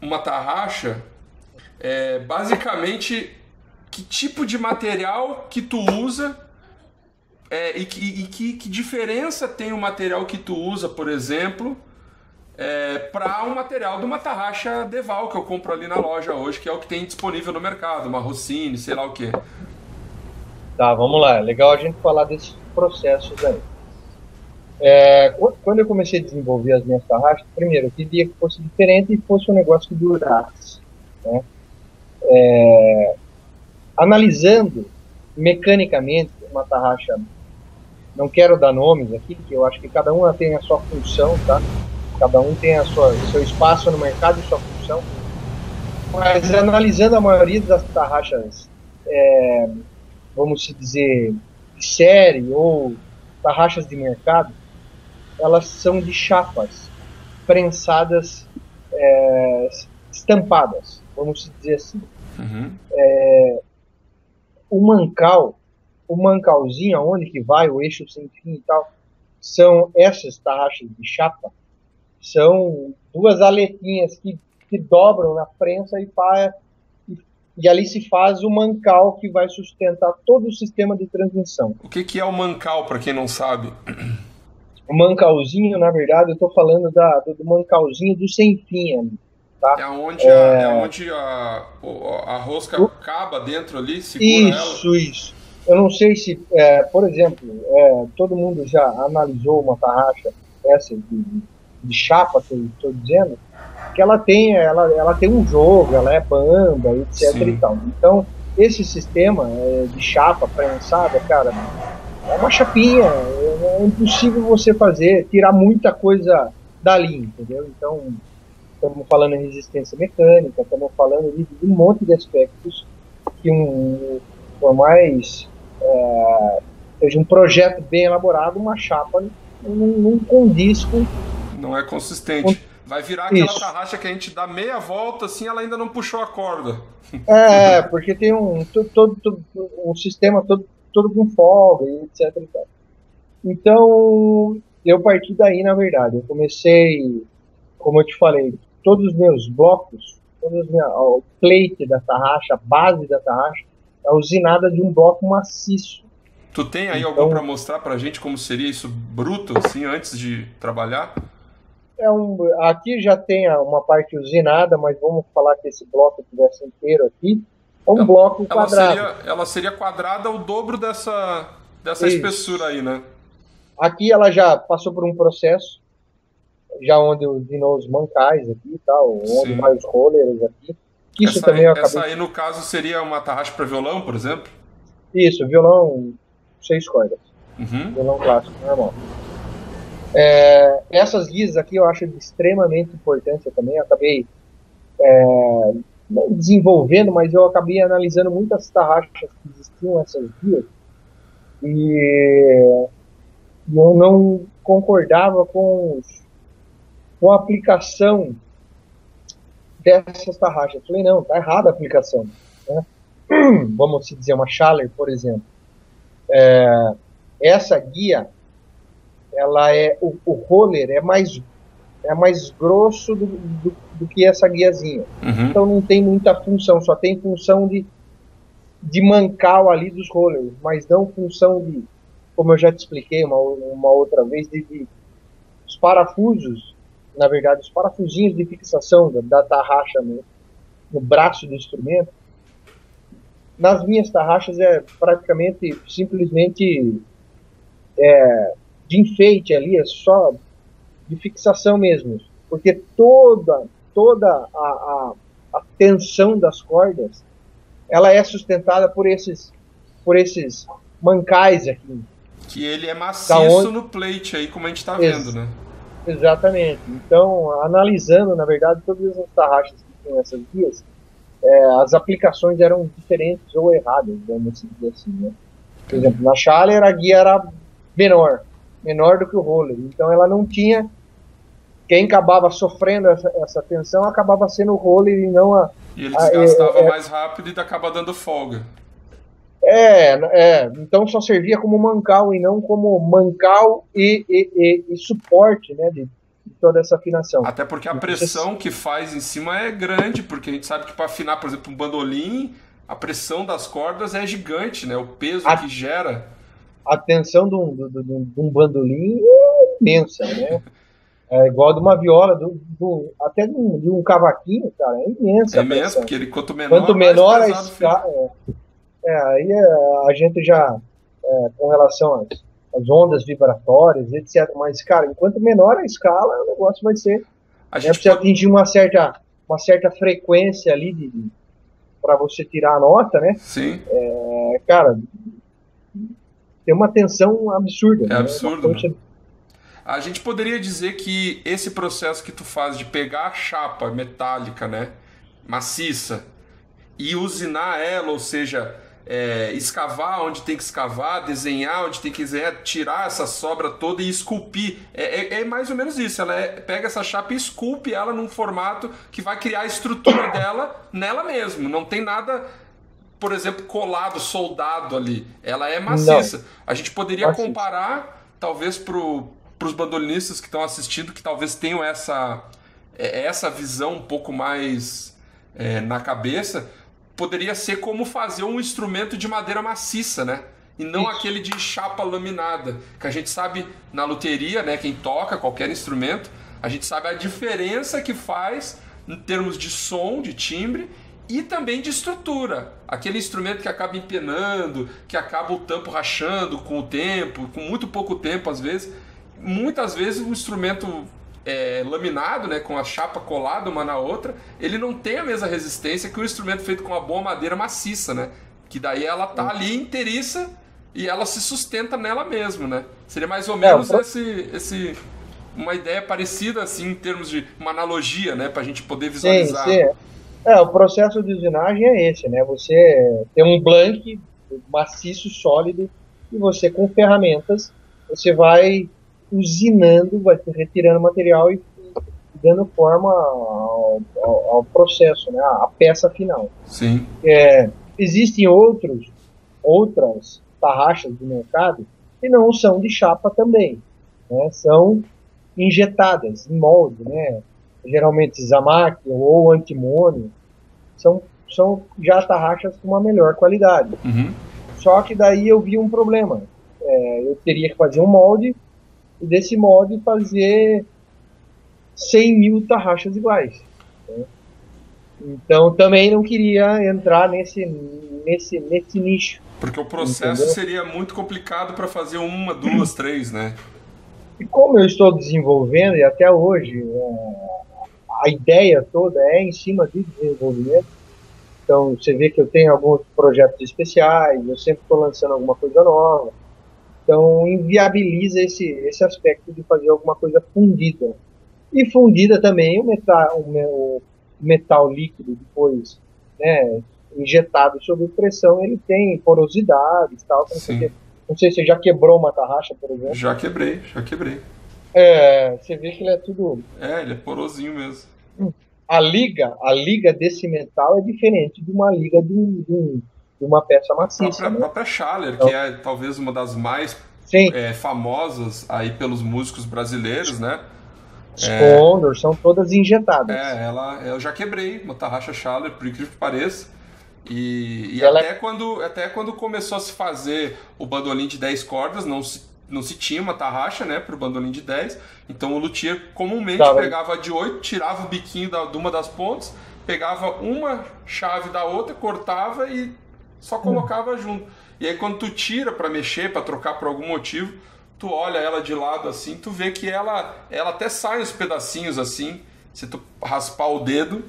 uma tarraxa, é, basicamente que tipo de material que tu usa é, e, que, e que, que diferença tem o material que tu usa, por exemplo, é, para um material de uma tarraxa Deval que eu compro ali na loja hoje, que é o que tem disponível no mercado, uma Rossini, sei lá o que. Tá, vamos lá. É legal a gente falar desses processos aí. É, quando eu comecei a desenvolver as minhas tarraxas, primeiro, eu queria que fosse diferente e fosse um negócio que durasse. Né? É, analisando mecanicamente uma tarraxa, não quero dar nomes aqui, que eu acho que cada uma tem a sua função, tá? Cada um tem a sua, seu espaço no mercado e sua função. Mas analisando a maioria das tarraxas, é, vamos dizer, de série ou tarraxas de mercado, elas são de chapas prensadas, é, estampadas, vamos dizer assim. Uhum. É, o mancal o mancalzinho, aonde que vai, o eixo sem fim e tal, são essas tarraxas de chapa, são duas aletinhas que, que dobram na prensa e, faz, e, e, ali se faz o mancal que vai sustentar todo o sistema de transmissão. O que, que é o mancal, para quem não sabe? O mancalzinho, na verdade, eu estou falando da, do, do, mancalzinho do sem fim ali. Tá? É onde, é... A, é onde a, a rosca o... acaba dentro ali, segura isso, ela? Isso, isso. Eu não sei se, é, por exemplo, é, todo mundo já analisou uma tarraxa essa de, de chapa que eu estou dizendo, que ela tem, ela, ela tem um jogo, ela é banda, etc Sim. e tal. Então, esse sistema é, de chapa prensada, cara, é uma chapinha, é, é impossível você fazer, tirar muita coisa dali, entendeu? Então, estamos falando em resistência mecânica, estamos falando de, um monte de aspectos que um, por mais é, seja um projeto bem elaborado, uma chapa não, não condiz com. Não é consistente. Vai virar aquela Isso. tarraxa que a gente dá meia volta assim, ela ainda não puxou a corda. É, porque tem um, todo, todo, um sistema todo, todo com folga etc. Então, eu parti daí, na verdade. Eu comecei, como eu te falei, todos os meus blocos, todos os meus, o plate da tarraxa, a base da tarraxa, é usinada de um bloco maciço. Tu tem aí então, algo para mostrar para a gente como seria isso bruto, assim, antes de trabalhar? É um, aqui já tem uma parte usinada, mas vamos falar que esse bloco tivesse inteiro aqui. É um ela, bloco quadrado. Ela seria, ela seria quadrada o dobro dessa, dessa espessura aí, né? Aqui ela já passou por um processo, já onde usinou os mancais aqui e tal, onde Sim. vai os rollers aqui. Isso essa também aí. Essa aí, no caso, seria uma tarraxa para violão, por exemplo? Isso, violão seis cordas. Uhum. Violão clássico, normal. É, essas guias aqui eu acho de extremamente importância também. Eu acabei é, desenvolvendo, mas eu acabei analisando muitas tarraxas que existiam essas guias e eu não concordava com, com a aplicação dessas tarraxas. Eu falei, não, tá errada a aplicação. Né? Vamos dizer, uma Schaller, por exemplo. É, essa guia, ela é, o, o roller é mais, é mais grosso do, do, do que essa guiazinha. Uhum. Então não tem muita função, só tem função de, de mancal ali dos rollers, mas não função de, como eu já te expliquei uma, uma outra vez, de, de os parafusos na verdade, os parafusinhos de fixação da, da tarraxa no, no braço do instrumento, nas minhas tarraxas é praticamente simplesmente é, de enfeite ali, é só de fixação mesmo, porque toda toda a, a, a tensão das cordas ela é sustentada por esses por esses mancais aqui. Que ele é maciço onde... no plate aí, como a gente está vendo, né? Exatamente. Então, analisando, na verdade, todas as tarraxas que tinham essas guias, é, as aplicações eram diferentes ou erradas, vamos dizer assim, né? Por exemplo, na Schaller a guia era menor, menor do que o roller. Então ela não tinha. Quem acabava sofrendo essa, essa tensão acabava sendo o roller e não a. E ele desgastava a, é, é, mais rápido e acaba dando folga. É, é, então só servia como mancal e não como mancal e, e, e, e suporte, né, de, de, toda essa afinação. Até porque a pressão que faz em cima é grande, porque a gente sabe que para afinar, por exemplo, um bandolim, a pressão das cordas é gigante, né, o peso a, que gera. A tensão de um, de, de um bandolim é imensa, né? É igual de uma viola, do, do até de um, de um, cavaquinho, cara, é imensa. É imenso, porque ele quanto menor, quanto menor a escala. É, aí é, a gente já, é, com relação às, às, ondas vibratórias, etc. Mas, cara, enquanto menor a escala, o negócio vai ser. A gente né, precisa pode... atingir uma certa, uma certa frequência ali de, de para você tirar a nota, né? Sim. É, cara, tem uma tensão absurda. É né? absurdo. Né? A gente poderia dizer que esse processo que tu faz de pegar a chapa metálica, né, maciça, e usinar ela, ou seja, é, escavar onde tem que escavar, desenhar onde tem que desenhar, tirar essa sobra toda e esculpir. É, é, é mais ou menos isso. Ela é, pega essa chapa e esculpe ela num formato que vai criar a estrutura dela nela mesmo. Não tem nada por exemplo, colado, soldado ali. Ela é maciça. Não. A gente poderia maciça. comparar, talvez, para os bandolinistas que estão assistindo, que talvez tenham essa, é, essa visão um pouco mais é, na cabeça, poderia ser como fazer um instrumento de madeira maciça, né? E não Isso. aquele de chapa laminada, que a gente sabe na luteria, né? Quem toca qualquer instrumento, a gente sabe a diferença que faz em termos de som, de timbre e também de estrutura. Aquele instrumento que acaba empenando, que acaba o tampo rachando com o tempo, com muito pouco tempo às vezes. Muitas vezes o instrumento é, laminado, né, com a chapa colada uma na outra, ele não tem a mesma resistência que o instrumento feito com uma boa madeira maciça, né? Que daí ela tá ali inteiriça e ela se sustenta nela mesma, né? Seria mais ou menos é, esse, esse uma ideia parecida assim em termos de uma analogia, né, para a gente poder visualizar. Sim, sim. É, o processo de usinagem é esse, né? Você tem um blank maciço, sólido, e você com ferramentas, você vai usinando, vai retirando material e dando forma ao, ao, ao processo, né? A peça final. Sim. É, existem outros, outras tarraxas do mercado que não são de chapa também, né? São injetadas em molde, né? Geralmente Zamac ou Antimônio, são, são já tarraxas com uma melhor qualidade. Uhum. Só que daí eu vi um problema. É, eu teria que fazer um molde, e desse molde fazer 100 mil tarraxas iguais. Né? Então também não queria entrar nesse, nesse, nesse nicho. Porque o processo entendeu? seria muito complicado para fazer uma, duas, três, né? E como eu estou desenvolvendo, e até hoje, é, a ideia toda é em cima de desenvolvimento. Então, você vê que eu tenho alguns projetos especiais, eu sempre estou lançando alguma coisa nova. Então, inviabiliza esse, esse aspecto de fazer alguma coisa fundida. E fundida também o metal, o metal líquido, depois né, injetado sob pressão, ele tem porosidades e tal. Não sei, não sei se você já quebrou uma tarraxa, por exemplo. Já quebrei, já quebrei. É, você vê que ele é tudo. É, ele é porosinho mesmo. A liga, a liga desse metal é diferente de uma liga de, de, de uma peça maciça. A própria, né? própria Schaller, então, que é talvez uma das mais é, famosas aí pelos músicos brasileiros, né? Os é, Condor são todas injetadas. É, ela, eu já quebrei uma tarraxa Schaller, por incrível que pareça. E, e até, é... quando, até quando começou a se fazer o bandolim de 10 cordas, não se não se tinha uma tarraxa, né, para o bandolim de 10. Então o luthier comumente tá, pegava de 8, tirava o biquinho da, de uma das pontas, pegava uma chave da outra, cortava e só colocava hum. junto. E aí quando tu tira para mexer, para trocar por algum motivo, tu olha ela de lado assim, tu vê que ela, ela até sai uns pedacinhos assim, se tu raspar o dedo,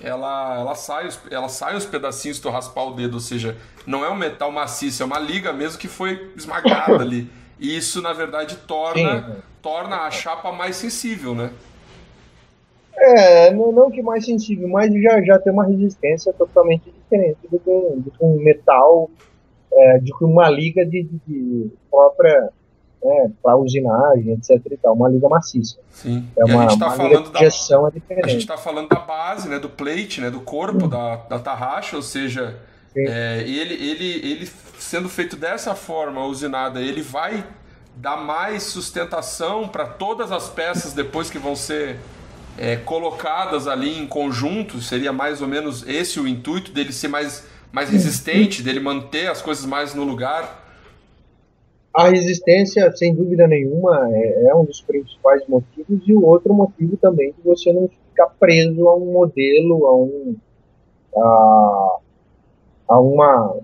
ela, ela, sai, ela sai uns pedacinhos se tu raspar o dedo, ou seja, não é um metal maciço, é uma liga mesmo que foi esmagada ali. E isso, na verdade, torna, Sim. torna a chapa mais sensível, né? É, não, não que mais sensível, mas já, já tem uma resistência totalmente diferente do que, do que um metal, é, de uma liga de, de, própria né, para usinagem, etc. E tal, uma liga maciça. Sim. É uma, a gente tá falando da, é diferente. A gente está falando da base, né, do plate, né, do corpo da, da tarraxa, ou seja, é, ele, ele, ele sendo feito dessa forma, usinada, ele vai dar mais sustentação para todas as peças depois que vão ser é, colocadas ali em conjunto. Seria mais ou menos esse o intuito dele ser mais, mais resistente, dele manter as coisas mais no lugar. A resistência, sem dúvida nenhuma, é, é um dos principais motivos, e o outro motivo também de você não ficar preso a um modelo, a um. A, a uma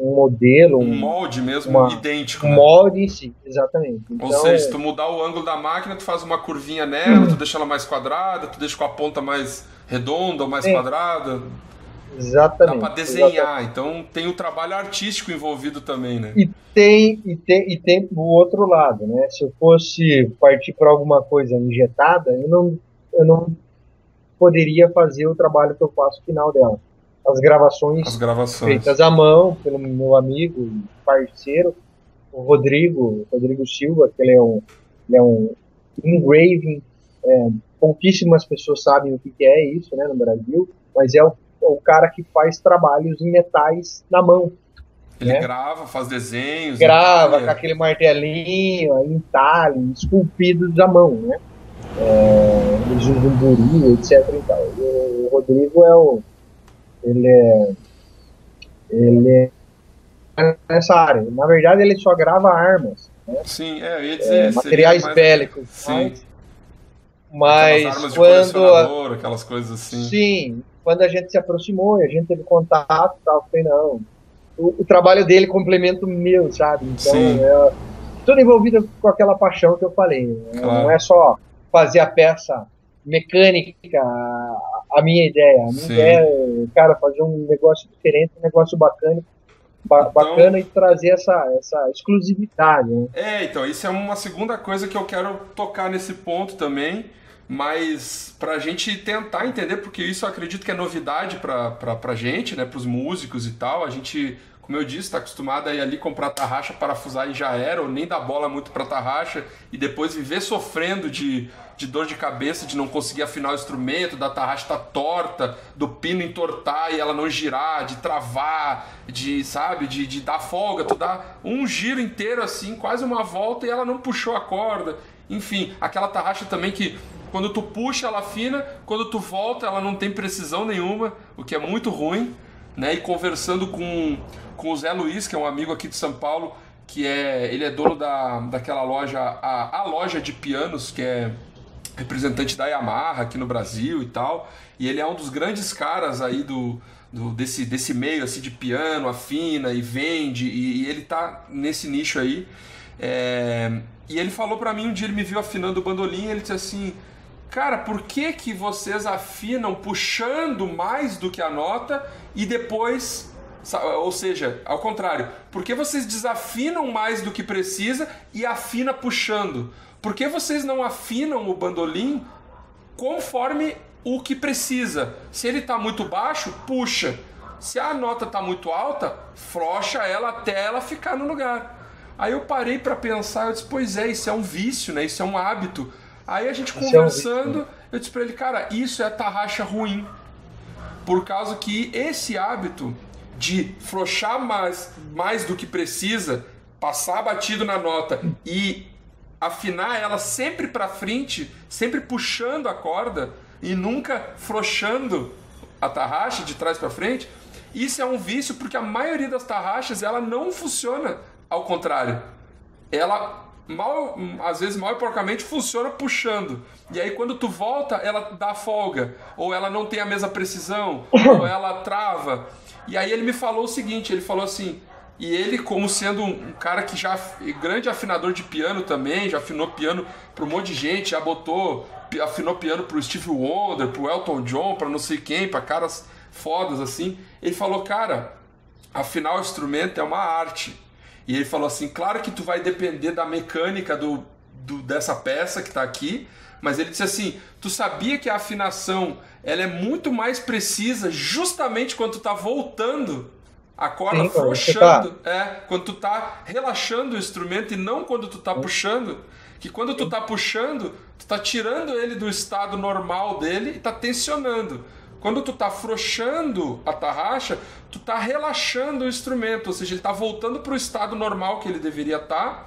um modelo, um molde mesmo uma, idêntico. Um né? molde em si, exatamente. Então, Ou seja, se tu mudar o ângulo da máquina, tu faz uma curvinha nela, hum. tu deixa ela mais quadrada, tu deixa com a ponta mais redonda ou mais é. quadrada. Exatamente. Dá para desenhar, exatamente. então tem o trabalho artístico envolvido também, né? E tem, e tem, e tem o outro lado, né? Se eu fosse partir para alguma coisa injetada, eu não, eu não poderia fazer o trabalho que eu faço final dela as gravações, as gravações feitas à mão pelo meu amigo, parceiro, o Rodrigo, Rodrigo Silva, que ele é um, ele é um engraving, é, pouquíssimas pessoas sabem o que, é isso, né, no Brasil, mas é o, o cara que faz trabalhos em metais na mão. Ele né? grava, faz desenhos. Grava com aquele martelinho, entalhe, esculpidos à mão, né? É, eles usam etc. E tal. E o Rodrigo é o. Ele é. Ele é nessa área. Na verdade, ele só grava armas. Né? Sim, é, eu ia dizer. É, materiais mais... bélicos. Sim. Mas, mas quando. aquelas coisas assim. Sim, quando a gente se aproximou e a gente teve contato, tal, eu falei, não, o, o, trabalho dele complementa o meu, sabe? Então, é, tudo envolvido com aquela paixão que eu falei. Né? Claro. Não é só fazer a peça mecânica, a, minha ideia. A minha Sim. ideia é, cara, fazer um negócio diferente, um negócio bacana, ba então, bacana e trazer essa, essa exclusividade. Né? É, então, isso é uma segunda coisa que eu quero tocar nesse ponto também mas para a gente tentar entender, porque isso eu acredito que é novidade para a gente, né, para os músicos e tal, a gente, como eu disse, está acostumado a ir ali comprar tarraxa, parafusar e já era, ou nem dar bola muito para tarraxa, e depois viver sofrendo de, de dor de cabeça, de não conseguir afinar o instrumento, da tarraxa tá torta, do pino entortar e ela não girar, de travar, de, sabe, de, de dar folga, tu dá um giro inteiro assim, quase uma volta e ela não puxou a corda. Enfim, aquela tarraxa também que quando tu puxa, ela afina, quando tu volta, ela não tem precisão nenhuma, o que é muito ruim. Né? E conversando com, com o Zé Luiz, que é um amigo aqui de São Paulo, que é ele é dono da, daquela loja, a, a loja de pianos, que é representante da Yamaha aqui no Brasil e tal. E ele é um dos grandes caras aí do, do desse, desse meio assim de piano, afina e vende, e, e ele tá nesse nicho aí. É, e ele falou para mim um dia, ele me viu afinando o bandolim, ele disse assim: Cara, por que, que vocês afinam puxando mais do que a nota e depois. Ou seja, ao contrário, por que vocês desafinam mais do que precisa e afina puxando? Por que vocês não afinam o bandolim conforme o que precisa? Se ele está muito baixo, puxa. Se a nota está muito alta, frocha ela até ela ficar no lugar. Aí eu parei para pensar, eu disse, pois é, isso é um vício, né? Isso é um hábito. Aí a gente conversando, é eu disse pra ele, cara, isso é tarraxa ruim. Por causa que esse hábito de frouxar mais, mais do que precisa, passar batido na nota e afinar ela sempre para frente, sempre puxando a corda e nunca frouxando a tarraxa de trás para frente, isso é um vício porque a maioria das tarraxas ela não funciona ao contrário. Ela mal, às vezes mal e porcamente funciona puxando. E aí quando tu volta, ela dá folga, ou ela não tem a mesma precisão, ou ela trava. E aí ele me falou o seguinte, ele falou assim, e ele como sendo um, cara que já grande afinador de piano também, já afinou piano para um monte de gente, já botou afinou piano pro Steve Wonder, pro Elton John, para não sei quem, para caras fodas assim. Ele falou, cara, afinar o instrumento é uma arte. E ele falou assim: claro que tu vai depender da mecânica do, do dessa peça que está aqui, mas ele disse assim: tu sabia que a afinação ela é muito mais precisa justamente quando tu está voltando a corda Sim, frouxando, tá... é, quando tu tá relaxando o instrumento e não quando tu tá puxando, que quando tu tá puxando, tu tá tirando ele do estado normal dele e tá tensionando. Quando tu tá afrouxando a tarraxa, tu tá relaxando o instrumento, ou seja, ele tá voltando para o estado normal que ele deveria estar. Tá,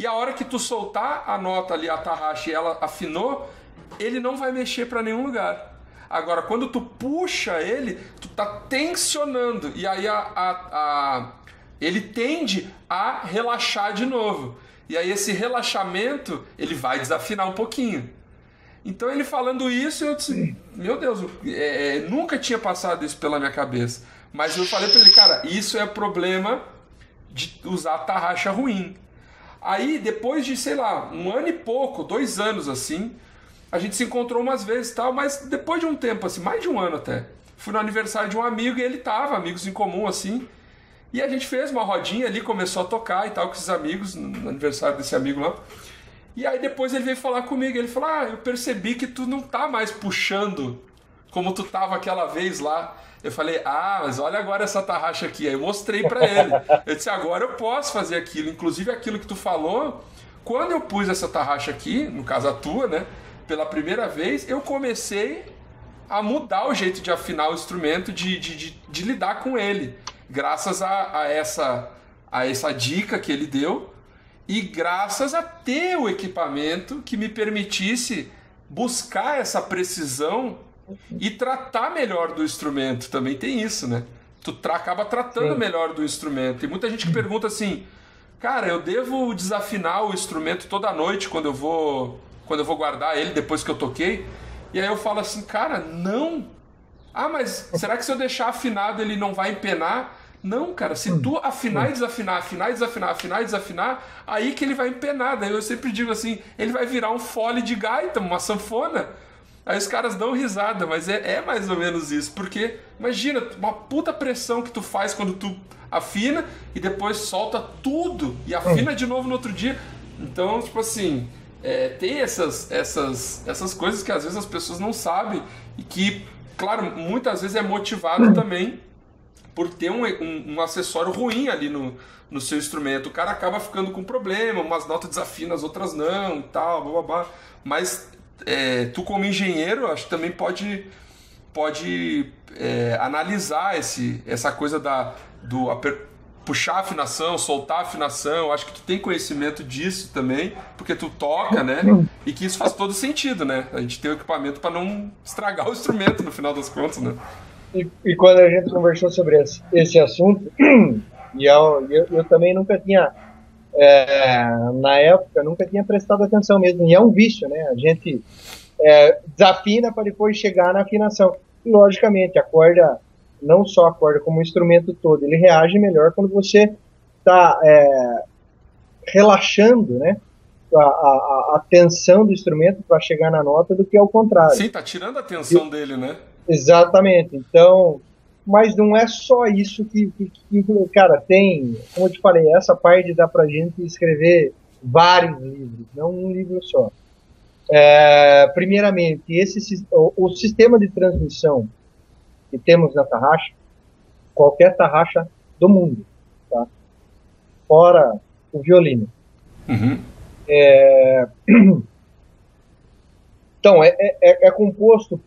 e a hora que tu soltar a nota ali, a tarraxa, e ela afinou, ele não vai mexer para nenhum lugar. Agora, quando tu puxa ele, tu tá tensionando e aí a, a, a, ele tende a relaxar de novo. E aí esse relaxamento ele vai desafinar um pouquinho. Então ele falando isso, eu disse, meu Deus, é, é, nunca tinha passado isso pela minha cabeça. Mas eu falei para ele, cara, isso é problema de usar tarraxa ruim. Aí, depois de, sei lá, um ano e pouco, dois anos assim, a gente se encontrou umas vezes tal, mas depois de um tempo, assim, mais de um ano até. Fui no aniversário de um amigo e ele tava, amigos em comum, assim. E a gente fez uma rodinha ali, começou a tocar e tal com esses amigos, no aniversário desse amigo lá. E aí depois ele veio falar comigo, ele falou: "Ah, eu percebi que tu não tá mais puxando como tu tava aquela vez lá". Eu falei: "Ah, mas olha agora essa tarraxa aqui". Aí eu mostrei para ele. Eu disse: "Agora eu posso fazer aquilo, inclusive aquilo que tu falou, quando eu pus essa tarraxa aqui, no caso a tua, né, pela primeira vez, eu comecei a mudar o jeito de afinar o instrumento, de, de, de, de lidar com ele, graças a, a, essa, a essa dica que ele deu e graças a ter o equipamento que me permitisse buscar essa precisão e tratar melhor do instrumento. Também tem isso, né? Tu tra acaba tratando Sim. melhor do instrumento. Tem muita gente que pergunta assim: Cara, eu devo desafinar o instrumento toda noite quando eu vou quando eu vou guardar ele depois que eu toquei? E aí eu falo assim, cara, não. Ah, mas será que se eu deixar afinado ele não vai empenar? Não, cara, se tu afinar e desafinar, afinar e desafinar, afinar e desafinar, aí que ele vai empenar. Daí eu sempre digo assim, ele vai virar um fole de gaita, uma sanfona. Aí os caras dão risada, mas é, é mais ou menos isso. Porque, imagina, uma puta pressão que tu faz quando tu afina e depois solta tudo e afina de novo no outro dia. Então, tipo assim, é, tem essas, essas, essas coisas que às vezes as pessoas não sabem e que, claro, muitas vezes é motivado também por ter um, um, um, acessório ruim ali no, no seu instrumento. O cara acaba ficando com problema, umas notas desafinam, as outras não e tal, blá, blá, blá. Mas é, tu como engenheiro, acho que também pode, pode é, analisar esse, essa coisa da, do puxar a afinação, soltar a afinação. Acho que tu tem conhecimento disso também, porque tu toca, né? E que isso faz todo sentido, né? A gente tem o equipamento para não estragar o instrumento no final das contas, né? E, e quando a gente conversou sobre esse, esse assunto, e eu, eu, eu, também nunca tinha, é, na época, nunca tinha prestado atenção mesmo. E é um vício, né? A gente é, desafina para depois chegar na afinação. E, logicamente, a corda não só a corda, como o instrumento todo, ele reage melhor quando você está é, relaxando, né? A, a, a, tensão do instrumento para chegar na nota do que ao contrário. Sim, tá tirando a tensão e, dele, né? Exatamente. Então, mas não é só isso que, que, que, cara, tem, como eu te falei, essa parte dá pra gente escrever vários livros, não um livro só. É, primeiramente, esse, o, o sistema de transmissão que temos na tarraxa, qualquer tarraxa do mundo, tá? fora o violino. Uhum. É... Então, é, é, é, composto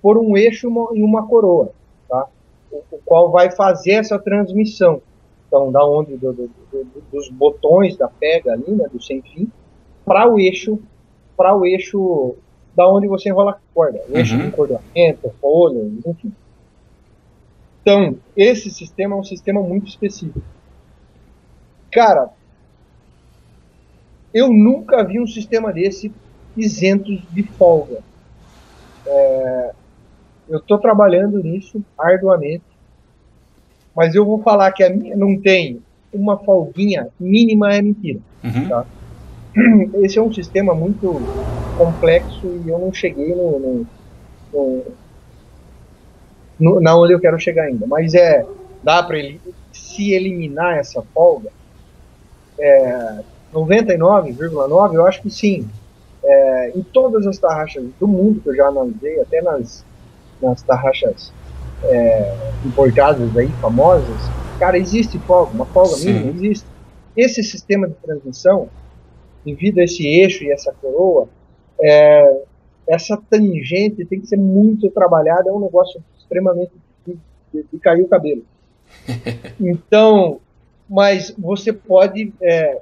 por um eixo e uma coroa? O, qual vai fazer essa transmissão. Então, da onde do, do, do, dos botões da pega ali, né, do sem fim, para o eixo, para o eixo da onde você enrola a corda, o eixo uhum. de encordoamento, folha, enfim. Então, esse sistema é um sistema muito específico. Cara, eu nunca vi um sistema desse isento de folga. É, eu estou trabalhando nisso arduamente, mas eu vou falar que a minha não tem uma folguinha mínima é mentira. Uhum. Tá? Esse é um sistema muito complexo e eu não cheguei no, no, no no, na onde eu quero chegar ainda. Mas é, dá para ele se eliminar essa folga? É, 99,9 eu acho que sim. É, em todas as tarraxas do mundo que eu já analisei, até nas, nas tarraxas é, importadas aí, famosas, cara, existe folga, uma folga sim. mínima existe. Esse sistema de transmissão, devido a esse eixo e essa coroa, é, essa tangente tem que ser muito trabalhada, é um negócio extremamente de, de cair o cabelo. Então, mas você pode é,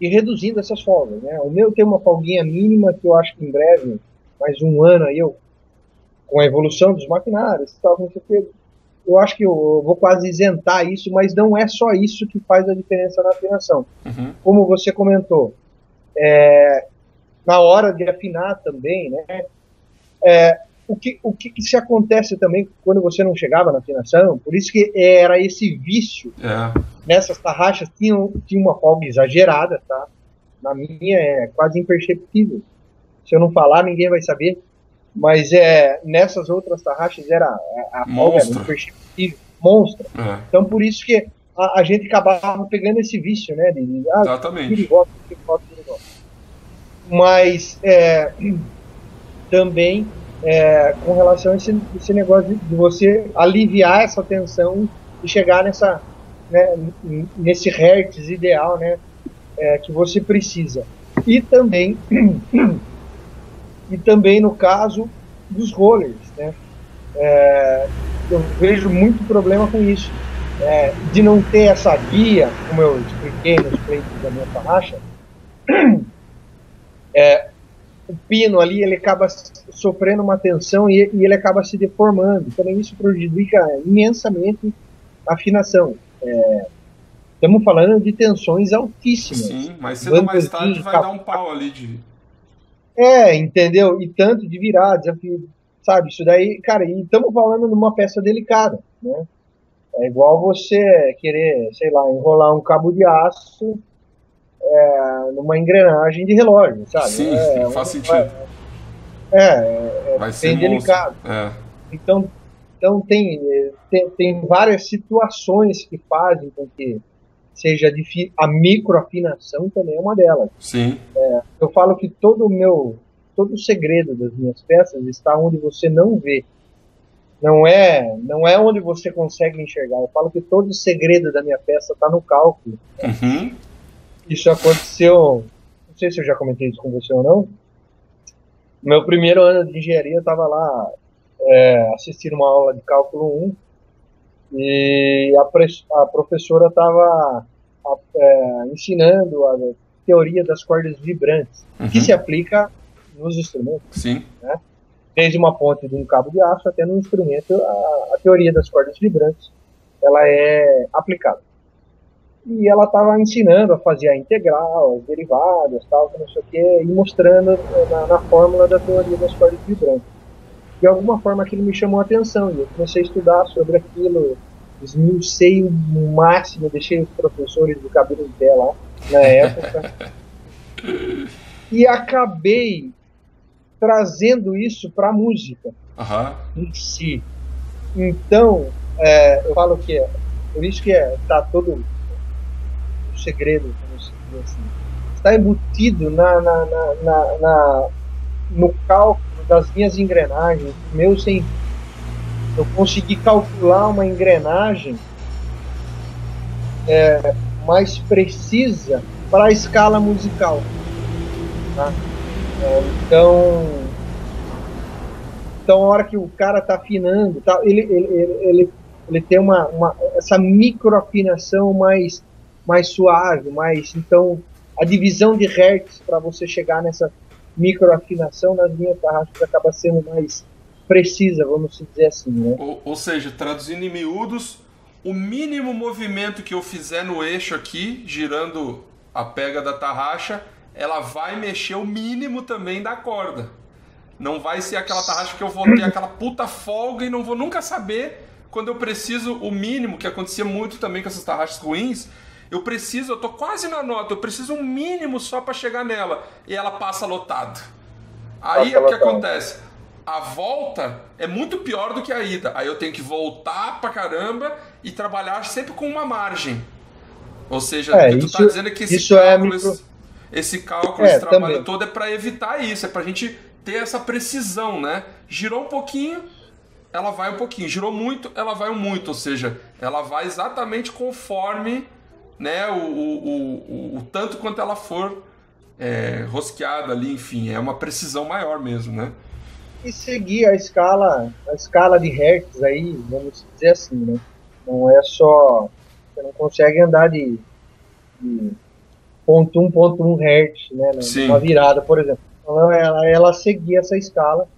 ir reduzindo essas folgas. Né? O meu tem uma folguinha mínima que eu acho que em breve, mais um ano aí, eu, com a evolução dos maquinários, tal, não sei o que, eu acho que eu vou quase isentar isso, mas não é só isso que faz a diferença na afinação. Uhum. Como você comentou, é, na hora de afinar também, né? É, o que, o que, se acontece também quando você não chegava na afinação, por isso que era esse vício. É. Nessas tarraxas tinha, tinha uma folga exagerada, tá? Na minha é quase imperceptível. Se eu não falar, ninguém vai saber. Mas é, nessas outras tarraxas era a, a folga era monstro. É. Então por isso que a, a, gente acabava pegando esse vício, né? De, ah, Exatamente. Volta, volta, volta. Mas é, também é, com relação a esse, esse negócio de, de, você aliviar essa tensão e chegar nessa, né, nesse hertz ideal né, é, que você precisa. E também, e também no caso dos rollers, né? É, eu vejo muito problema com isso, é, de não ter essa guia, como eu expliquei nos pleitos da minha tarraxa, é, o pino ali ele acaba sofrendo uma tensão e, e, ele acaba se deformando. Também isso prejudica imensamente a afinação. É, estamos falando de tensões altíssimas. Sim, mas cedo ou mais tarde vai dar um pau ali de. É, entendeu? E tanto de virar, desafio, sabe? Isso daí, cara, e estamos falando de uma peça delicada, né? É igual você querer, sei lá, enrolar um cabo de aço é, numa engrenagem de relógio, sabe? Sim, é, faz sentido. É, é, é bem delicado. É. Então, então tem, tem, tem, várias situações que fazem com que seja difícil. A microafinação também é uma delas. Sim. É, eu falo que todo o meu, todo o segredo das minhas peças está onde você não vê. Não é, não é onde você consegue enxergar. Eu falo que todo o segredo da minha peça está no cálculo. Uhum. Isso aconteceu, não sei se eu já comentei isso com você ou não. Meu primeiro ano de engenharia, eu estava lá é, assistindo uma aula de cálculo 1 e a, a professora estava é, ensinando a teoria das cordas vibrantes, uhum. que se aplica nos instrumentos. Sim. Né? Desde uma ponte de um cabo de aço até no instrumento, a, a teoria das cordas vibrantes ela é aplicada e ela estava ensinando a fazer a integral, as derivadas, tal, não sei o quê, e mostrando eh, na, na fórmula da teoria das cordas vibrantes. De alguma forma aquilo me chamou a atenção e eu comecei a estudar sobre aquilo, esmiucei o máximo, deixei os professores do cabelo de pé lá na época e acabei trazendo isso para a música uhum. em si. Então, é, eu falo que é, por isso que é, tá todo segredo, assim. Está embutido na, na, na, na, no cálculo das minhas engrenagens, meu sem eu consegui calcular uma engrenagem é, mais precisa para a escala musical. Tá? É, então, então, a hora que o cara está afinando, tá, ele, ele, ele, ele, ele tem uma, uma, essa microafinação mais mais suave, mais então a divisão de hertz para você chegar nessa microafinação nas linhas tarraxas acaba sendo mais precisa, vamos dizer assim, né? Ou, ou, seja, traduzindo em miúdos, o mínimo movimento que eu fizer no eixo aqui, girando a pega da tarraxa, ela vai mexer o mínimo também da corda. Não vai ser aquela tarraxa que eu vou ter aquela puta folga e não vou nunca saber quando eu preciso o mínimo, que acontecia muito também com essas tarraxas ruins, eu preciso, eu tô quase na nota, eu preciso um mínimo só para chegar nela. E ela passa lotado. Aí passa o que acontece? A volta é muito pior do que a ida. Aí eu tenho que voltar pra caramba e trabalhar sempre com uma margem. Ou seja, é, o que tu isso, tá dizendo é que esse é cálculo, é micro... esse, cálculo, é, esse trabalho também. todo é para evitar isso, é pra gente ter essa precisão, né? Girou um pouquinho, ela vai um pouquinho. Girou muito, ela vai um muito. Ou seja, ela vai exatamente conforme né, o, o, o, o tanto quanto ela for é, rosqueada ali, enfim, é uma precisão maior mesmo, né? E seguir a escala, a escala de hertz aí, vamos dizer assim, né? Não é só. Você não consegue andar de, de ponto 1, ponto 1 hertz, né? Uma virada, por exemplo. Então, ela, ela seguir essa escala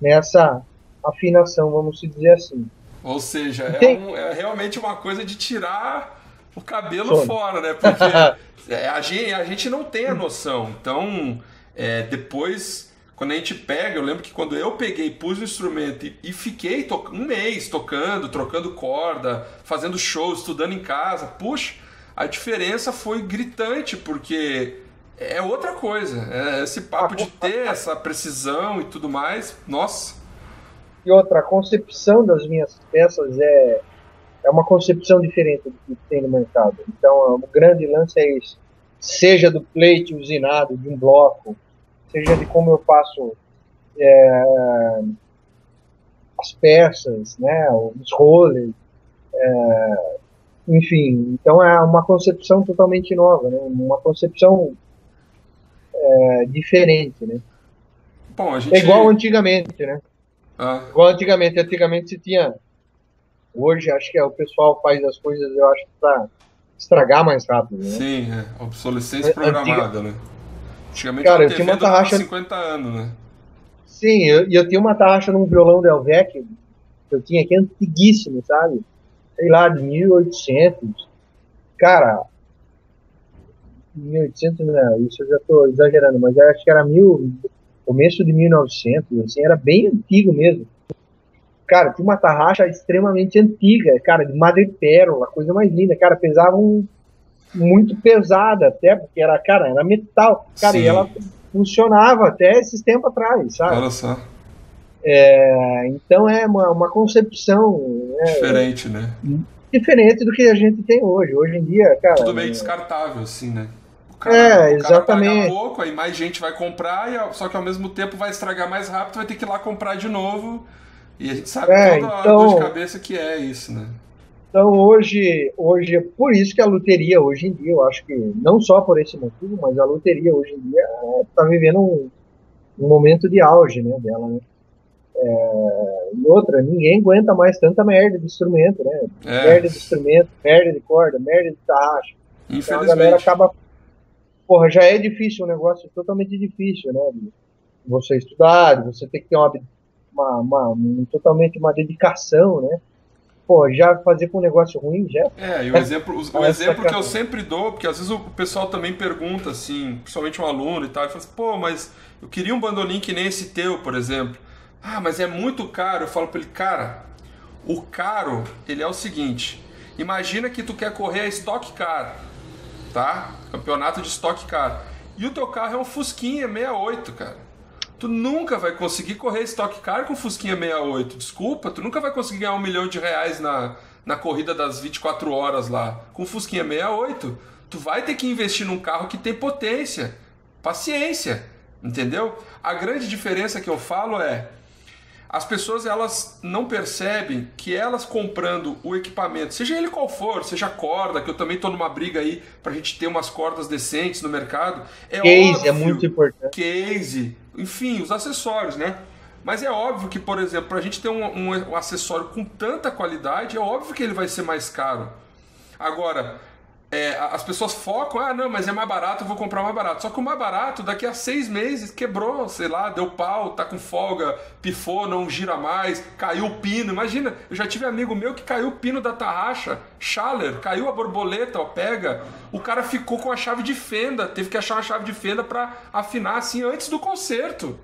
nessa afinação, vamos dizer assim. Ou seja, é, um, é realmente uma coisa de tirar o cabelo Sono. fora, né? Porque é, a, gente, a gente não tem a noção. Então, é, depois, quando a gente pega, eu lembro que quando eu peguei, pus o instrumento e, e fiquei um mês tocando, trocando corda, fazendo show, estudando em casa, puxa, a diferença foi gritante, porque é outra coisa. É esse papo de ter essa precisão e tudo mais, nossa. E outra, a concepção das minhas peças é é uma concepção diferente do que tem no mercado. Então, o grande lance é isso. Seja do plate usinado, de um bloco, seja de como eu faço é, as peças, né, os rollers, é, enfim. Então, é uma concepção totalmente nova, né, uma concepção é, diferente, né. Bom, a gente... É igual antigamente, né? Ah. Igual antigamente, antigamente se tinha. Hoje acho que é, o pessoal faz as coisas, eu acho, pra estragar mais rápido. Né? Sim, é. Obsolescência programada, Antiga... né? Antigamente Cara, eu tinha uma tarraxa. 50 anos, né? Sim, e eu, eu tinha uma tarraxa num violão Delvec que eu tinha aqui antiguíssimo, sabe? Sei lá, de 1800. Cara, 1800, né? Isso eu já tô exagerando, mas eu acho que era mil, começo de 1900, assim, era bem antigo mesmo. Cara, tinha uma tarraxa extremamente antiga, cara, de madrepérola, coisa mais linda, cara, pesava um, muito pesada até, porque era, cara, era metal, cara, Sim. e ela funcionava até esses tempos atrás, sabe? Olha só. É, então é uma, uma concepção né, diferente, né? Diferente do que a gente tem hoje. Hoje em dia, cara. Tudo meio descartável, assim, né? cara, é, exatamente. Cara pouco, aí mais gente vai comprar, e, só que ao mesmo tempo vai estragar mais rápido, vai ter que ir lá comprar de novo. E a gente sabe é, toda então, a dor de então- cabeça que é isso, né? Então hoje, hoje, é por isso que a loteria hoje em dia, eu acho que não só por esse motivo, mas a loteria hoje em dia está vivendo um, um, momento de auge, né, dela, né? É, e outra, ninguém aguenta mais tanta merda de instrumento, né? É. Merda de instrumento, merda de corda, merda de tarraxa. Então a galera acaba porra, já é difícil, um negócio totalmente difícil, né? De você estudar, você tem que ter uma, uma, uma um, totalmente uma dedicação, né? Pô, já fazer com um negócio ruim já. É, e o exemplo, o, o exemplo que eu sempre dou, porque às vezes o pessoal também pergunta assim, principalmente um aluno e tal, e fala assim, pô, mas eu queria um bandolim que nem esse teu, por exemplo. Ah, mas é muito caro. Eu falo para ele, cara, o caro, ele é o seguinte: imagina que tu quer correr a Stock Car tá? Campeonato de Stock Car. E o teu carro é um Fusquinha 68, cara. Tu nunca vai conseguir correr Stock Car com Fusquinha 68. Desculpa, tu nunca vai conseguir ganhar um milhão de reais na, na corrida das 24 horas lá. Com Fusquinha 68, tu vai ter que investir num carro que tem potência. Paciência, entendeu? A grande diferença que eu falo é as pessoas elas não percebem que elas comprando o equipamento, seja ele qual for, seja corda, que eu também estou numa briga aí para a gente ter umas cordas decentes no mercado. É case é óbvio, é muito importante. Case, enfim, os acessórios, né? Mas é óbvio que, por exemplo, para a gente ter um, um, um acessório com tanta qualidade, é óbvio que ele vai ser mais caro. Agora, é, as pessoas focam, ah, não, mas é mais barato, eu vou comprar mais barato. Só que o mais barato, daqui a seis meses, quebrou, sei lá, deu pau, tá com folga, pifou, não gira mais, caiu o pino. Imagina, eu já tive amigo meu que caiu o pino da tarraxa, Schaller, caiu a borboleta, ó, pega. O cara ficou com a chave de fenda, teve que achar uma chave de fenda para afinar assim antes do concerto.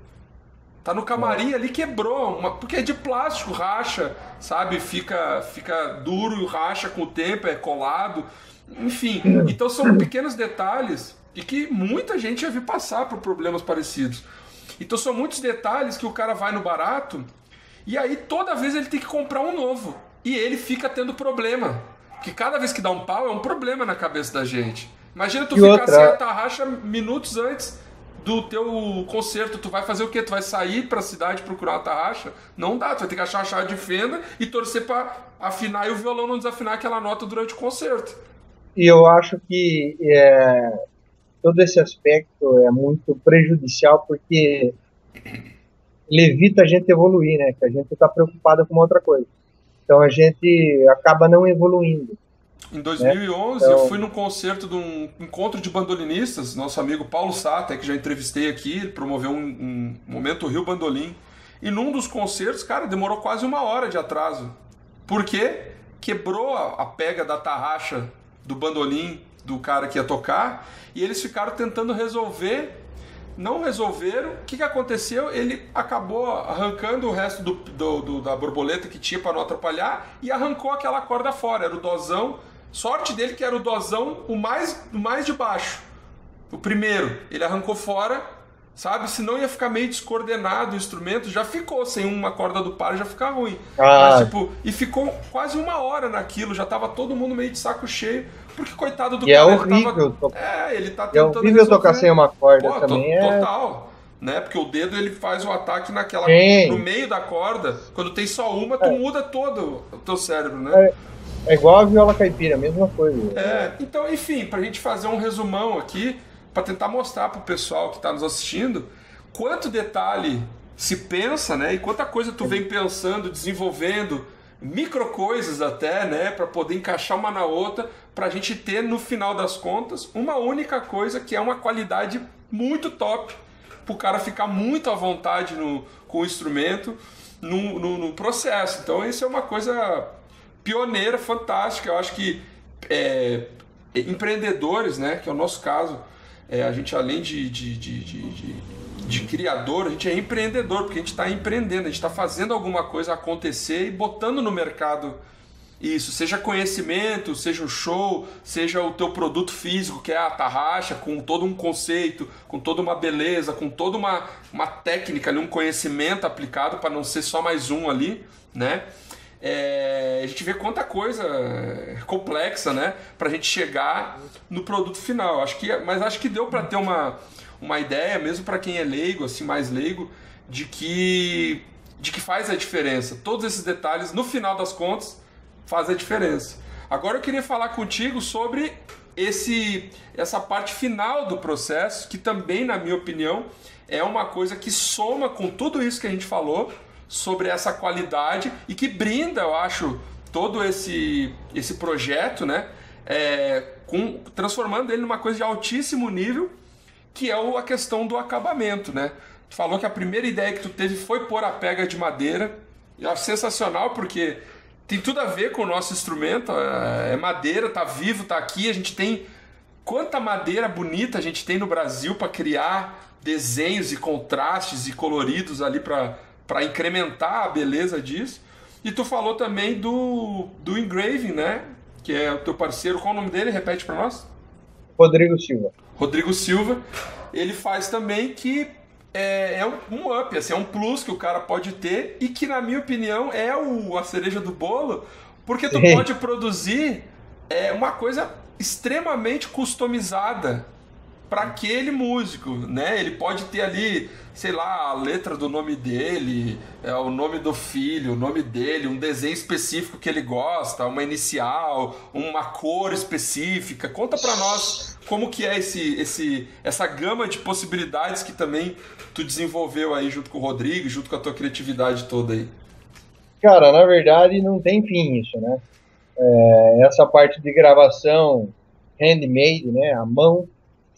Tá no camarim ali, quebrou, uma, porque é de plástico, racha, sabe? Fica, fica duro, racha com o tempo, é colado. Enfim, então são pequenos detalhes e que muita gente já viu passar por problemas parecidos. Então são muitos detalhes que o cara vai no barato e aí toda vez ele tem que comprar um novo. E ele fica tendo problema. Porque cada vez que dá um pau é um problema na cabeça da gente. Imagina tu e ficar outra... sem a tarraxa minutos antes do teu concerto. Tu vai fazer o quê? Tu vai sair pra cidade procurar uma tarraxa? Não dá, tu vai ter que achar a chave de fenda e torcer pra afinar e o violão não desafinar aquela nota durante o concerto. E eu acho que é, todo esse aspecto é muito prejudicial porque ele evita a gente evoluir, né? Que a gente está preocupado com outra coisa. Então a gente acaba não evoluindo. Em 2011, né? então... eu fui num concerto de um encontro de bandolinistas, nosso amigo Paulo Sata, que já entrevistei aqui, promoveu um, um momento Rio Bandolim. E num dos concertos, cara, demorou quase uma hora de atraso. Por quê? Quebrou a, a pega da tarraxa do bandolim do cara que ia tocar, e eles ficaram tentando resolver, não resolveram. O que, que aconteceu? Ele acabou arrancando o resto do, do, do da borboleta que tinha para não atrapalhar e arrancou aquela corda fora. Era o dosão. Sorte dele que era o dosão o mais, o mais de baixo. O primeiro, ele arrancou fora sabe? Senão ia ficar meio descoordenado o instrumento, já ficou sem uma corda do par, já fica ruim. Ah. Mas, tipo, e ficou quase uma hora naquilo, já tava todo mundo meio de saco cheio, porque coitado do e é cara, é horrível, tava... É, ele tá tentando É horrível resolver. tocar sem uma corda Pô, também, é... Total. Né? Porque o dedo ele faz o ataque naquela Sim. no meio da corda. Quando tem só uma, tu é. muda todo o teu cérebro, né? É, é igual a viola caipira, mesma coisa. É, então, enfim, pra gente fazer um resumão aqui, para tentar mostrar para o pessoal que está nos assistindo quanto detalhe se pensa, né? E quanta coisa tu vem pensando, desenvolvendo, micro coisas até, né? Para poder encaixar uma na outra, para a gente ter no final das contas uma única coisa que é uma qualidade muito top, para o cara ficar muito à vontade no, com o instrumento, no, no, no processo. Então isso é uma coisa pioneira, fantástica. Eu acho que é, empreendedores, né? Que é o nosso caso, é, a gente além de, de, de, de de criador, a gente é empreendedor, porque a gente está empreendendo, a gente está fazendo alguma coisa acontecer e botando no mercado isso, seja conhecimento, seja um show, seja o teu produto físico, que é a tarraxa, com todo um conceito, com toda uma beleza, com toda uma, uma técnica, um conhecimento aplicado para não ser só mais um ali, né? É, a gente vê quanta coisa complexa, né, para a gente chegar no produto final. Acho que, mas acho que deu para ter uma uma ideia, mesmo para quem é leigo, assim, mais leigo, de que de que faz a diferença. Todos esses detalhes, no final das contas, faz a diferença. Agora eu queria falar contigo sobre esse essa parte final do processo, que também, na minha opinião, é uma coisa que soma com tudo isso que a gente falou sobre essa qualidade e que brinda, eu acho, todo esse esse projeto, né? É, com, transformando ele numa coisa de altíssimo nível que é a questão do acabamento, né? Tu falou que a primeira ideia que tu teve foi pôr a pega de madeira. Eu acho sensacional porque tem tudo a ver com o nosso instrumento. É, é madeira, tá vivo, tá aqui. A gente tem quanta madeira bonita a gente tem no Brasil para criar desenhos e contrastes e coloridos ali para incrementar a beleza disso. E tu falou também do, do engraving, né? Que é o teu parceiro. Qual o nome dele? Repete para nós. Rodrigo Silva. Rodrigo Silva, ele faz também que é, é um, up, assim, é um plus que o cara pode ter e que, na minha opinião, é o, a cereja do bolo, porque tu Sim. pode produzir é, uma coisa extremamente customizada para aquele músico, né? Ele pode ter ali, sei lá, a letra do nome dele, é, o nome do filho, o nome dele, um desenho específico que ele gosta, uma inicial, uma cor específica. Conta para nós como que é esse, esse, essa gama de possibilidades que também tu desenvolveu aí junto com o Rodrigo, junto com a tua criatividade toda aí. Cara, na verdade não tem fim isso, né? É, essa parte de gravação handmade, né, a mão,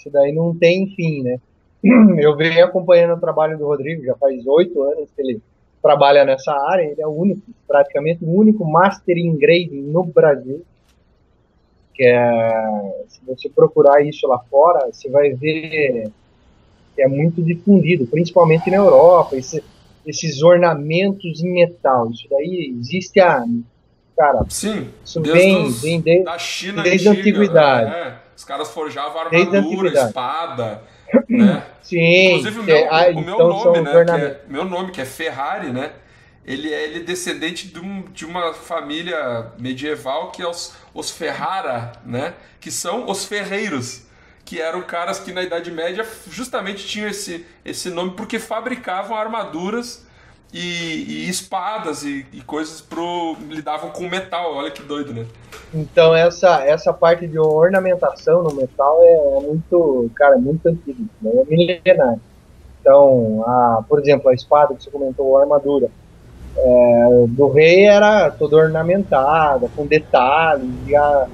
isso daí não tem fim, né? Eu venho acompanhando o trabalho do Rodrigo, já faz oito anos que ele trabalha nessa área, ele é o único, praticamente o único master engraving no Brasil, que é, se você procurar isso lá fora, você vai ver que é muito difundido, principalmente na Europa, esse, esses ornamentos em metal, isso daí existe há, cara, Sim, isso vem, vem desde, desde antiga, a antiguidade. Né? Os caras forjavam armadura, espada, né? Sim. Inclusive o meu, ah, o meu então nome, né? Que é, meu nome, que é Ferrari, né? Ele é, ele é descendente de, um, de, uma família medieval que é os, os Ferrara, né? Que são os ferreiros que eram caras que na Idade Média justamente tinham esse, esse nome porque fabricavam armaduras e, e espadas e, e, coisas pro lidavam com metal. Olha que doido, né? Então essa essa parte de ornamentação no metal é, é muito, cara, é muito antiga, né? é milenar. Então, a, por exemplo, a espada que você comentou, a armadura é, do rei era toda ornamentada, com detalhes, e a,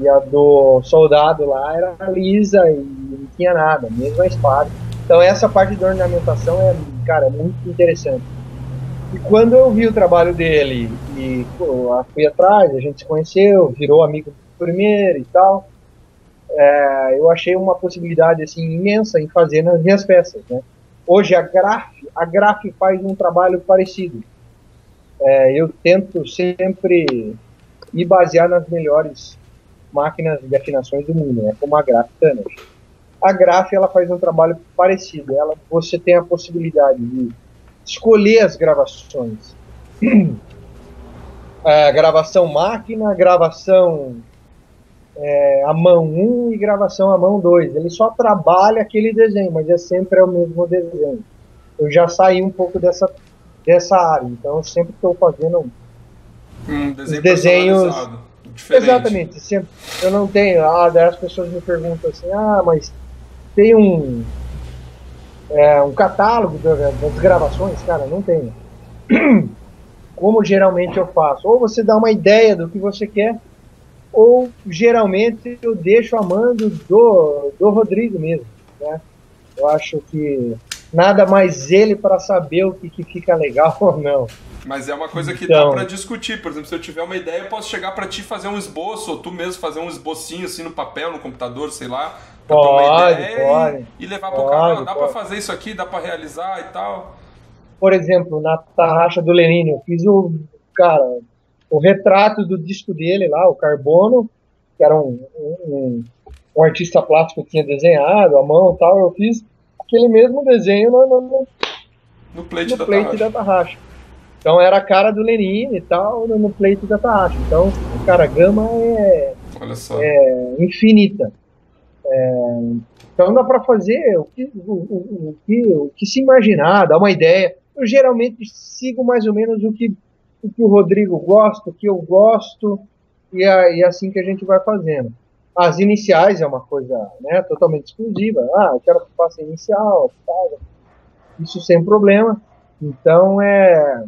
e a do soldado lá era lisa e não tinha nada, mesmo a espada. Então essa parte de ornamentação é, cara, é muito interessante. E quando eu vi o trabalho dele e pô, fui atrás, a gente se conheceu, virou amigo primeiro e tal, é, eu achei uma possibilidade assim imensa em fazer nas minhas peças, né? Hoje a Graf, a Graf faz um trabalho parecido. É, eu tento sempre me basear nas melhores máquinas de afinações do mundo, né? Como a Graf Tanner. A Graf ela faz um trabalho parecido. Ela, você tem a possibilidade de escolher as gravações. É, gravação máquina, gravação é, a mão 1 e gravação a mão 2. Ele só trabalha aquele desenho, mas é sempre o mesmo desenho. Eu já saí um pouco dessa, dessa área, então eu sempre estou fazendo um desenho desenhos. Diferente. Exatamente. Sempre, eu não tenho. Ah, daí as pessoas me perguntam assim: ah, mas tem um é, um catálogo das gravações, cara, não tenho. Como geralmente eu faço? Ou você dá uma ideia do que você quer, ou geralmente eu deixo a mando do, do Rodrigo mesmo, né? Eu acho que nada mais ele para saber o que, que fica legal ou não. Mas é uma coisa que então, dá para discutir. Por exemplo, se eu tiver uma ideia, eu posso chegar para ti fazer um esboço, ou tu mesmo fazer um esbocinho assim no papel, no computador, sei lá, pode, ter uma ideia pode, e, e levar pro cara. Dá para fazer isso aqui, dá para realizar e tal. Por exemplo, na tarraxa do Lenine, eu fiz o cara, o retrato do disco dele lá, o Carbono, que era um, um, um artista plástico que tinha desenhado, a mão e tal, eu fiz aquele mesmo desenho no, no, no plate, no da, plate tarraxa. da tarraxa. Então era a cara do Lenine e tal no, no plate da tarraxa. Então, cara, a gama é, é infinita. É, então dá para fazer o que, o, o, o, que, o que se imaginar, dar uma ideia. Eu geralmente sigo mais ou menos o que o, que o Rodrigo gosta, o que eu gosto, e é, e é assim que a gente vai fazendo. As iniciais é uma coisa né, totalmente exclusiva. Ah, eu quero que faça inicial, tal, isso sem problema. Então é,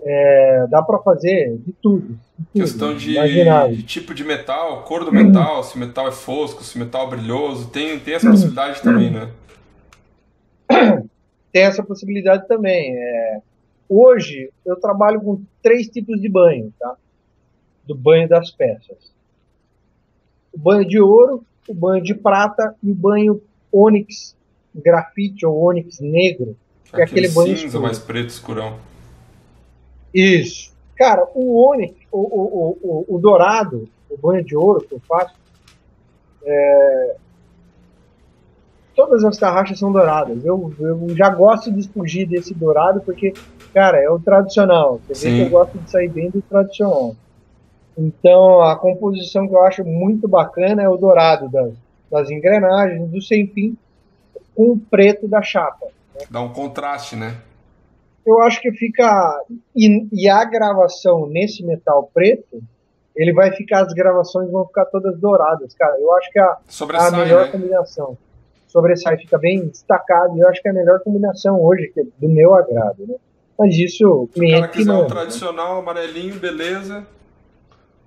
é dá para fazer de tudo. De tudo Questão de, de, tipo de metal, cor do metal, se o metal é fosco, se o metal é brilhoso, tem, tem essa possibilidade também, né? Tem essa possibilidade também. É, hoje eu trabalho com três tipos de banho, tá? Do banho das peças o banho de ouro, o banho de prata e o banho ônix grafite ou ônix negro, que é aquele banho cinza escuro. mais preto escurão. Isso. Cara, o ônix, o, o, o, o, dourado, o banho de ouro que eu faço, é... todas as tarraxas são douradas. Eu, eu já gosto de fugir desse dourado porque, cara, é o tradicional. Você vê que eu gosto de sair bem do tradicional. Então, a composição que eu acho muito bacana é o dourado das, das engrenagens, do sem fim, com o preto da chapa. Né? Dá um contraste, né? Eu acho que fica. E, e, a gravação nesse metal preto, ele vai ficar, as gravações vão ficar todas douradas, cara. Eu acho que a, a melhor né? combinação. Sobressai, fica bem destacado. E eu acho que é a melhor combinação hoje, que é do meu agrado, né? Mas isso, o cliente. Se o cara quiser um tradicional, amarelinho, beleza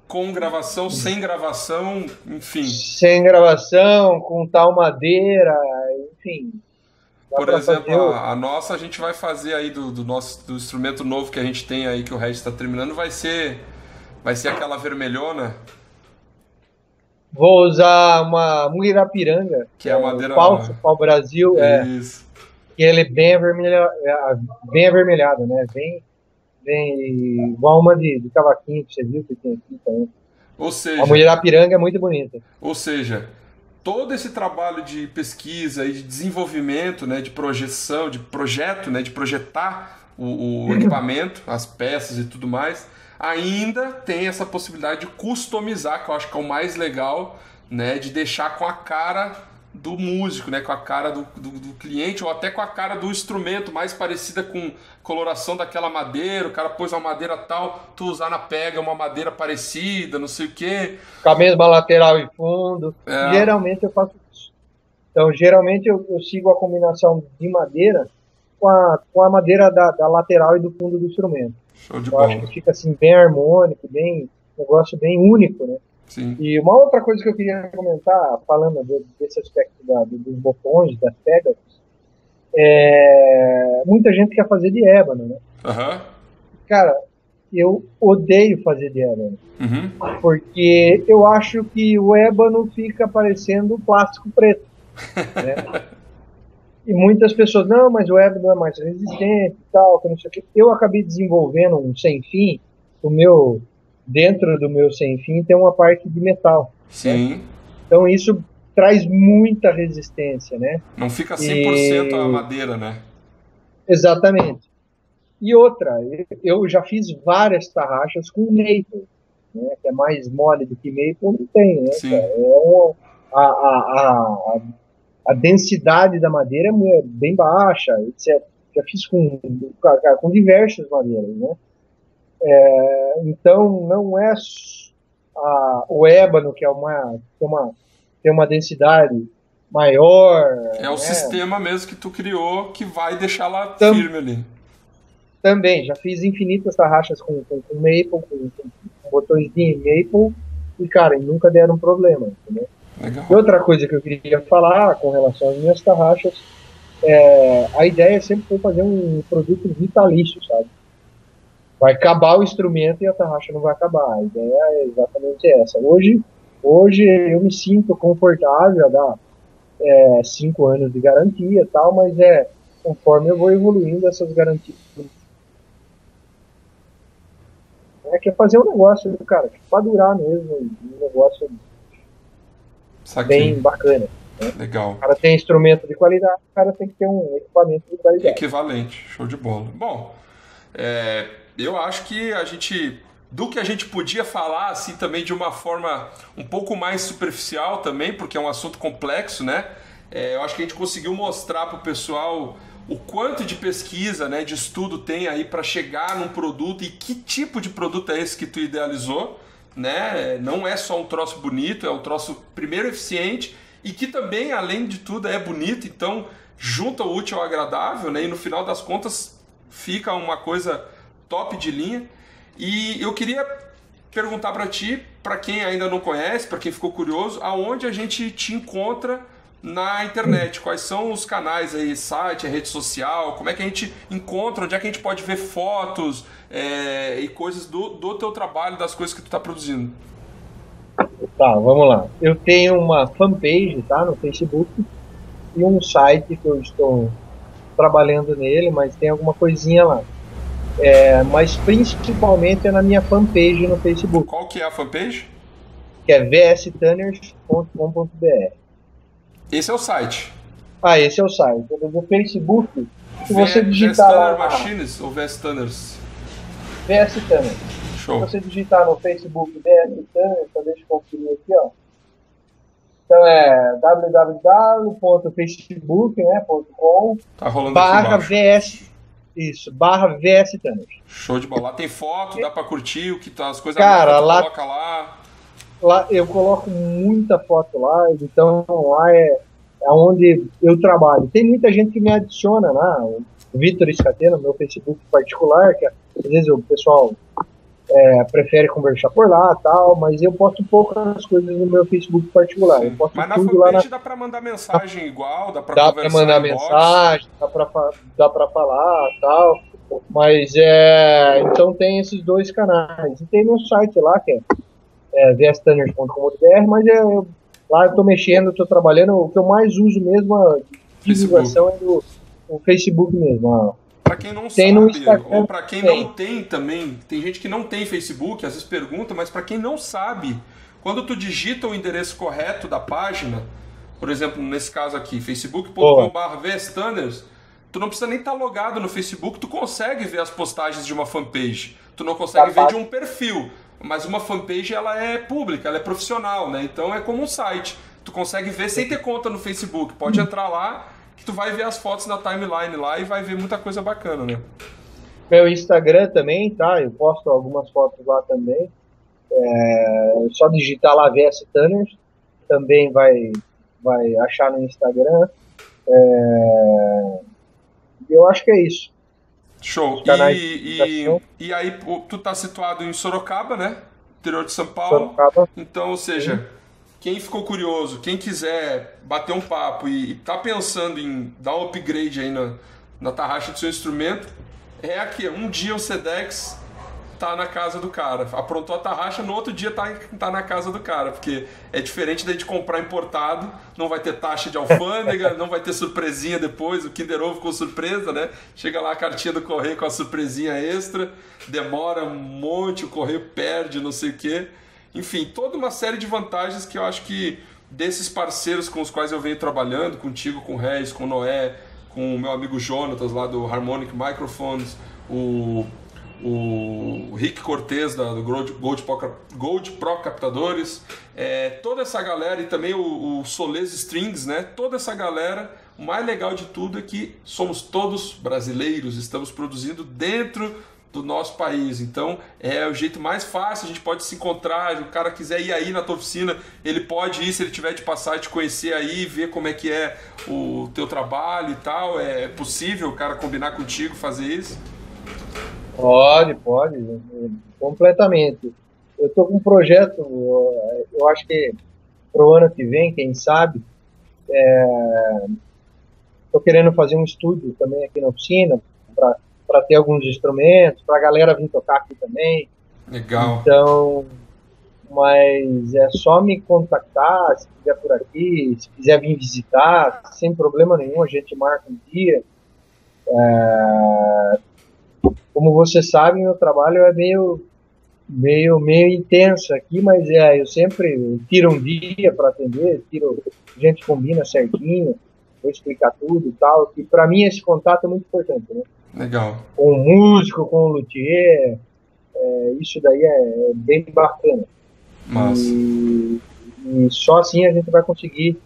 com gravação, sem gravação, enfim. Sem gravação, com tal madeira, enfim. Por exemplo, a, a, nossa a gente vai fazer aí do, do, nosso do instrumento novo que a gente tem aí que o Regis está terminando, vai ser vai ser aquela vermelhona. Vou usar uma Muirapiranga, que é a madeira falso, pau Brasil, é. Isso. Que ele é bem avermelhado, é, bem avermelhado, né? Bem Vem igual uma de, de cavaquinho que você viu que tem aqui também. Ou seja, a mulher piranga é muito bonita. Ou seja, todo esse trabalho de pesquisa e de desenvolvimento, né, de projeção, de projeto, né, de projetar o, o equipamento, as peças e tudo mais, ainda tem essa possibilidade de customizar, que eu acho que é o mais legal, né, de deixar com a cara do músico, né? Com a cara do, do, do, cliente ou até com a cara do instrumento, mais parecida com coloração daquela madeira. O cara pôs uma madeira tal, tu usar na pega uma madeira parecida, não sei o quê. Com a mesma lateral e fundo. É. Geralmente eu faço isso. Então, geralmente eu, eu, sigo a combinação de madeira com a, com a madeira da, da lateral e do fundo do instrumento. Show de bola. acho que fica assim bem harmônico, bem negócio bem único, né? Sim. E uma outra coisa que eu queria comentar, falando desse aspecto da, dos botões, das pegas, é, muita gente quer fazer de ébano, né? Uhum. Cara, eu odeio fazer de ébano. Uhum. Porque eu acho que o ébano fica parecendo plástico preto. Né? e muitas pessoas, não, mas o ébano é mais resistente e tal, que não sei o que. Eu acabei desenvolvendo um sem fim, o meu dentro do meu sem fim tem uma parte de metal. Sim. Né? Então isso traz muita resistência, né? Não fica 100% e... a madeira, né? Exatamente. E outra, eu já fiz várias tarraxas com maple, né? Que é mais mole do que maple, não tem, né? Sim. É a, a, a, a, densidade da madeira é bem baixa, etc. Já fiz com, com diversas madeiras, né? É, então, não é a, o ébano, que é uma, tem, uma, tem uma densidade maior. É o né? sistema mesmo que tu criou que vai deixar lá Tam firme ali. Também, já fiz infinitas tarraxas com, com, com Maple, com, com, botões de Maple, e cara, nunca deram problema. E outra coisa que eu queria falar com relação às minhas tarraxas, é, a ideia sempre foi fazer um produto vitalício, sabe? Vai acabar o instrumento e a tarraxa não vai acabar. A ideia é exatamente essa. Hoje, hoje eu me sinto confortável a dar é, cinco anos de garantia e tal, mas é conforme eu vou evoluindo essas garantias. É que é fazer um negócio, cara, para durar mesmo, um negócio Saquei. bem bacana. Né? Legal. O cara tem instrumento de qualidade, o cara tem que ter um equipamento de qualidade. Equivalente, show de bola. Bom, é, eu acho que a gente. Do que a gente podia falar, assim, também de uma forma um pouco mais superficial também, porque é um assunto complexo, né? É, eu acho que a gente conseguiu mostrar para o pessoal o quanto de pesquisa, né, de estudo tem aí para chegar num produto e que tipo de produto é esse que tu idealizou né? Não é só um troço bonito, é um troço primeiro eficiente e que também, além de tudo, é bonito. Então, junta o útil ao agradável, né? E no final das contas fica uma coisa top de linha. E eu queria perguntar para ti, para quem ainda não conhece, para quem ficou curioso, aonde a gente te encontra na internet? Quais são os canais aí, site, rede social? Como é que a gente encontra? Onde é que a gente pode ver fotos é, e coisas do, do teu trabalho, das coisas que tu está produzindo? Tá, vamos lá. Eu tenho uma fanpage, tá, no Facebook e um site que eu estou trabalhando nele, mas tem alguma coisinha lá. É, mas principalmente é na minha fanpage no Facebook. Qual que é a fanpage? Que é vstanners.com.br. Esse é o site. Ah, esse é o site. No Facebook, se você digitar lá... Machines ou VS Tanners? VS Tanners. Show. Se você digitar no Facebook VS Tanners, então deixa eu conferir aqui, ó. Então é www.facebook.com né, tá rolando barra VS isso, barra VS Tanners. Show de bola. Lá tem foto, dá pra curtir o que tá, as coisas Cara, lá, coloca lá lá eu coloco muita foto lá, então lá é, é onde eu trabalho. Tem muita gente que me adiciona lá, o Vitor Escatena, meu Facebook particular, que às vezes o pessoal é, prefere conversar por lá tal, mas eu posto poucas coisas no meu Facebook particular. Eu posto mas na tudo lá na... dá para mandar mensagem igual, dá para dá para mandar mensagem, dá para dá para falar tal. Mas é, então tem esses dois canais. E tem meu site lá que é é, mas é, eu, lá eu estou mexendo, estou trabalhando. O que eu mais uso mesmo, a divulgação é do o Facebook mesmo. Para quem não tem sabe, ou para quem tem. não tem também, tem gente que não tem Facebook, às vezes pergunta, mas para quem não sabe, quando tu digita o endereço correto da página, por exemplo, nesse caso aqui, facebook.com.br vstanners, tu não precisa nem estar tá logado no Facebook, tu consegue ver as postagens de uma fanpage. Tu não consegue tá ver de um perfil, mas uma fanpage ela é pública, ela é profissional, né? Então é como um site. Tu consegue ver sem ter conta no Facebook. Pode entrar lá que tu vai ver as fotos na timeline lá e vai ver muita coisa bacana, né? Meu Instagram também, tá? Eu posto algumas fotos lá também. É só digitar lá VS Tanners, também vai, vai achar no Instagram. É... Eu acho que é isso. Show. E, e, e, aí tu tá situado em Sorocaba, né? Interior de São Paulo. Sorocaba. Então, ou seja, Sim. Quem ficou curioso, quem quiser bater um papo e, e tá pensando em dar um upgrade aí na, na tarraxa do seu instrumento, é aqui, um dia o Sedex tá na casa do cara. Aprontou a tarraxa, no outro dia tá, tá na casa do cara. Porque é diferente da gente comprar importado, não vai ter taxa de alfândega, não vai ter surpresinha depois, o Kinder Ovo com surpresa, né? Chega lá a cartinha do correio com a surpresinha extra, demora um monte, o correio perde, não sei o quê. Enfim, toda uma série de vantagens que eu acho que desses parceiros com os quais eu venho trabalhando, contigo, com o Reis, com o Noé, com o meu amigo Jonatas lá do Harmonic Microphones, o o Rick Cortez da, do Gold, Gold, Pro, Gold Pro Captadores, é, toda essa galera e também o, o Strings, né? Toda essa galera. O mais legal de tudo é que somos todos brasileiros, estamos produzindo dentro do nosso país. Então é o jeito mais fácil, a gente pode se encontrar. Se o cara quiser ir aí na tua oficina, ele pode ir, se ele tiver de passar, te conhecer aí, ver como é que é o teu trabalho e tal. É possível o cara combinar contigo, fazer isso? Pode, pode, completamente. Eu estou com um projeto, eu acho que para o ano que vem, quem sabe, estou é, querendo fazer um estúdio também aqui na oficina para ter alguns instrumentos, para a galera vir tocar aqui também. Legal. Então, mas é só me contactar se quiser por aqui, se quiser vir visitar, sem problema nenhum, a gente marca um dia. É, como você sabe, meu trabalho é meio meio meio intenso aqui, mas é, eu sempre tiro um dia para atender, tiro, a gente combina certinho, vou explicar tudo e tal, e para mim esse contato é muito importante, né? Legal. Com o músico, com o luthier, é, isso daí é, é bem bacana. Mas... E, e, só assim a gente vai conseguir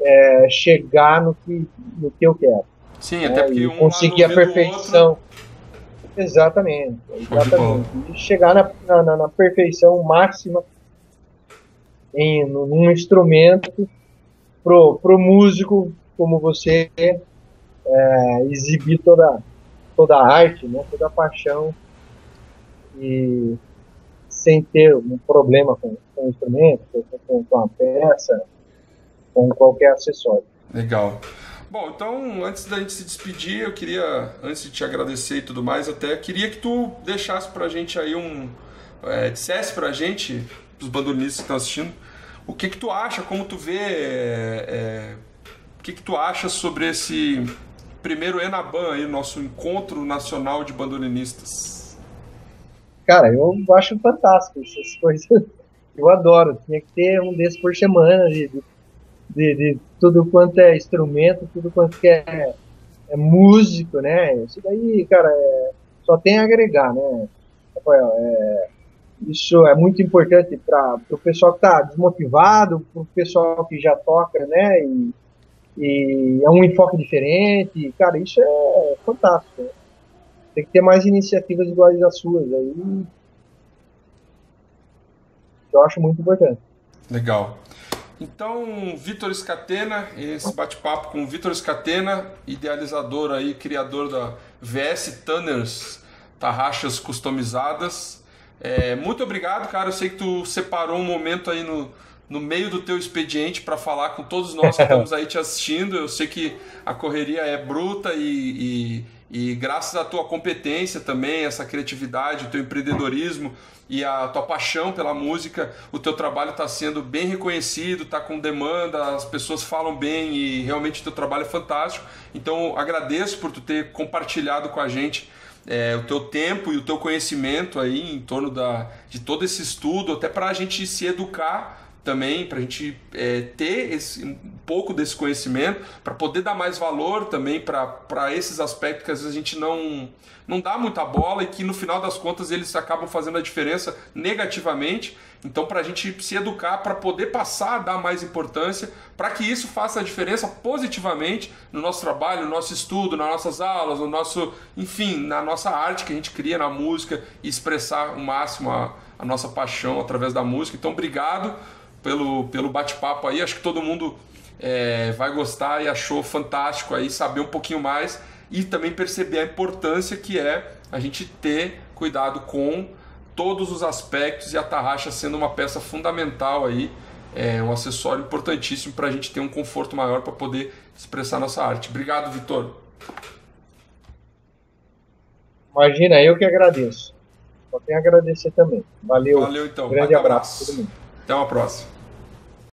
é, chegar no que, no que eu quero. Sim, até né? porque um conseguir a perfeição. Exatamente, exatamente. E chegar na, na, na, perfeição máxima em num instrumento pro, pro músico como você é, exibir toda toda a arte, né, toda a paixão e sem ter um problema com, com o instrumento, com, com a peça, com qualquer acessório. Legal. Bom, então, antes da gente se despedir, eu queria, antes de te agradecer e tudo mais, até queria que tu deixasse pra gente aí um. É, dissesse pra gente, os bandolinistas que estão assistindo, o que que tu acha, como tu vê, é, é, o que que tu acha sobre esse primeiro Enaban aí, nosso encontro nacional de bandolinistas? Cara, eu acho fantástico essas coisas. Eu adoro. Tinha que ter um desses por semana de, de, de tudo quanto é instrumento, tudo quanto é, é músico, né? Isso daí, cara, é, só tem a agregar, né? Rafael, é, isso é muito importante para o pessoal que está desmotivado, para o pessoal que já toca, né? E, e, é um enfoque diferente. Cara, isso é fantástico. Né? Tem que ter mais iniciativas iguais às suas aí. Eu acho muito importante. Legal. Então, Vitor Scatena, esse bate-papo com Vitor Scatena, idealizador aí, criador da VS Tanners Tarraxas Customizadas. É, muito obrigado, cara. Eu sei que tu separou um momento aí no, no meio do teu expediente para falar com todos nós que estamos aí te assistindo. Eu sei que a correria é bruta e, e, e graças à tua competência também, essa criatividade, o teu empreendedorismo, e a tua paixão pela música, o teu trabalho está sendo bem reconhecido, está com demanda, as pessoas falam bem e realmente o teu trabalho é fantástico. Então agradeço por tu ter compartilhado com a gente é, o teu tempo e o teu conhecimento aí em torno da, de todo esse estudo, até para a gente se educar também, para a gente é, ter esse, um pouco desse conhecimento, para poder dar mais valor também para esses aspectos que às vezes a gente não, não dá muita bola e que no final das contas eles acabam fazendo a diferença negativamente. Então, para a gente se educar, para poder passar a dar mais importância, para que isso faça a diferença positivamente no nosso trabalho, no nosso estudo, nas nossas aulas, no nosso, enfim, na nossa arte que a gente cria na música e expressar o máximo a, a nossa paixão através da música. Então, obrigado pelo, pelo bate-papo aí. Acho que todo mundo é, vai gostar e achou fantástico aí saber um pouquinho mais e também perceber a importância que é a gente ter cuidado com todos os aspectos e a tarraxa sendo uma peça fundamental aí, é um acessório importantíssimo para a gente ter um conforto maior para poder expressar nossa arte. Obrigado, Vitor. Imagina, eu que agradeço. Só tenho a agradecer também. Valeu. Valeu então. Grande abraço. abraço. Até uma próxima.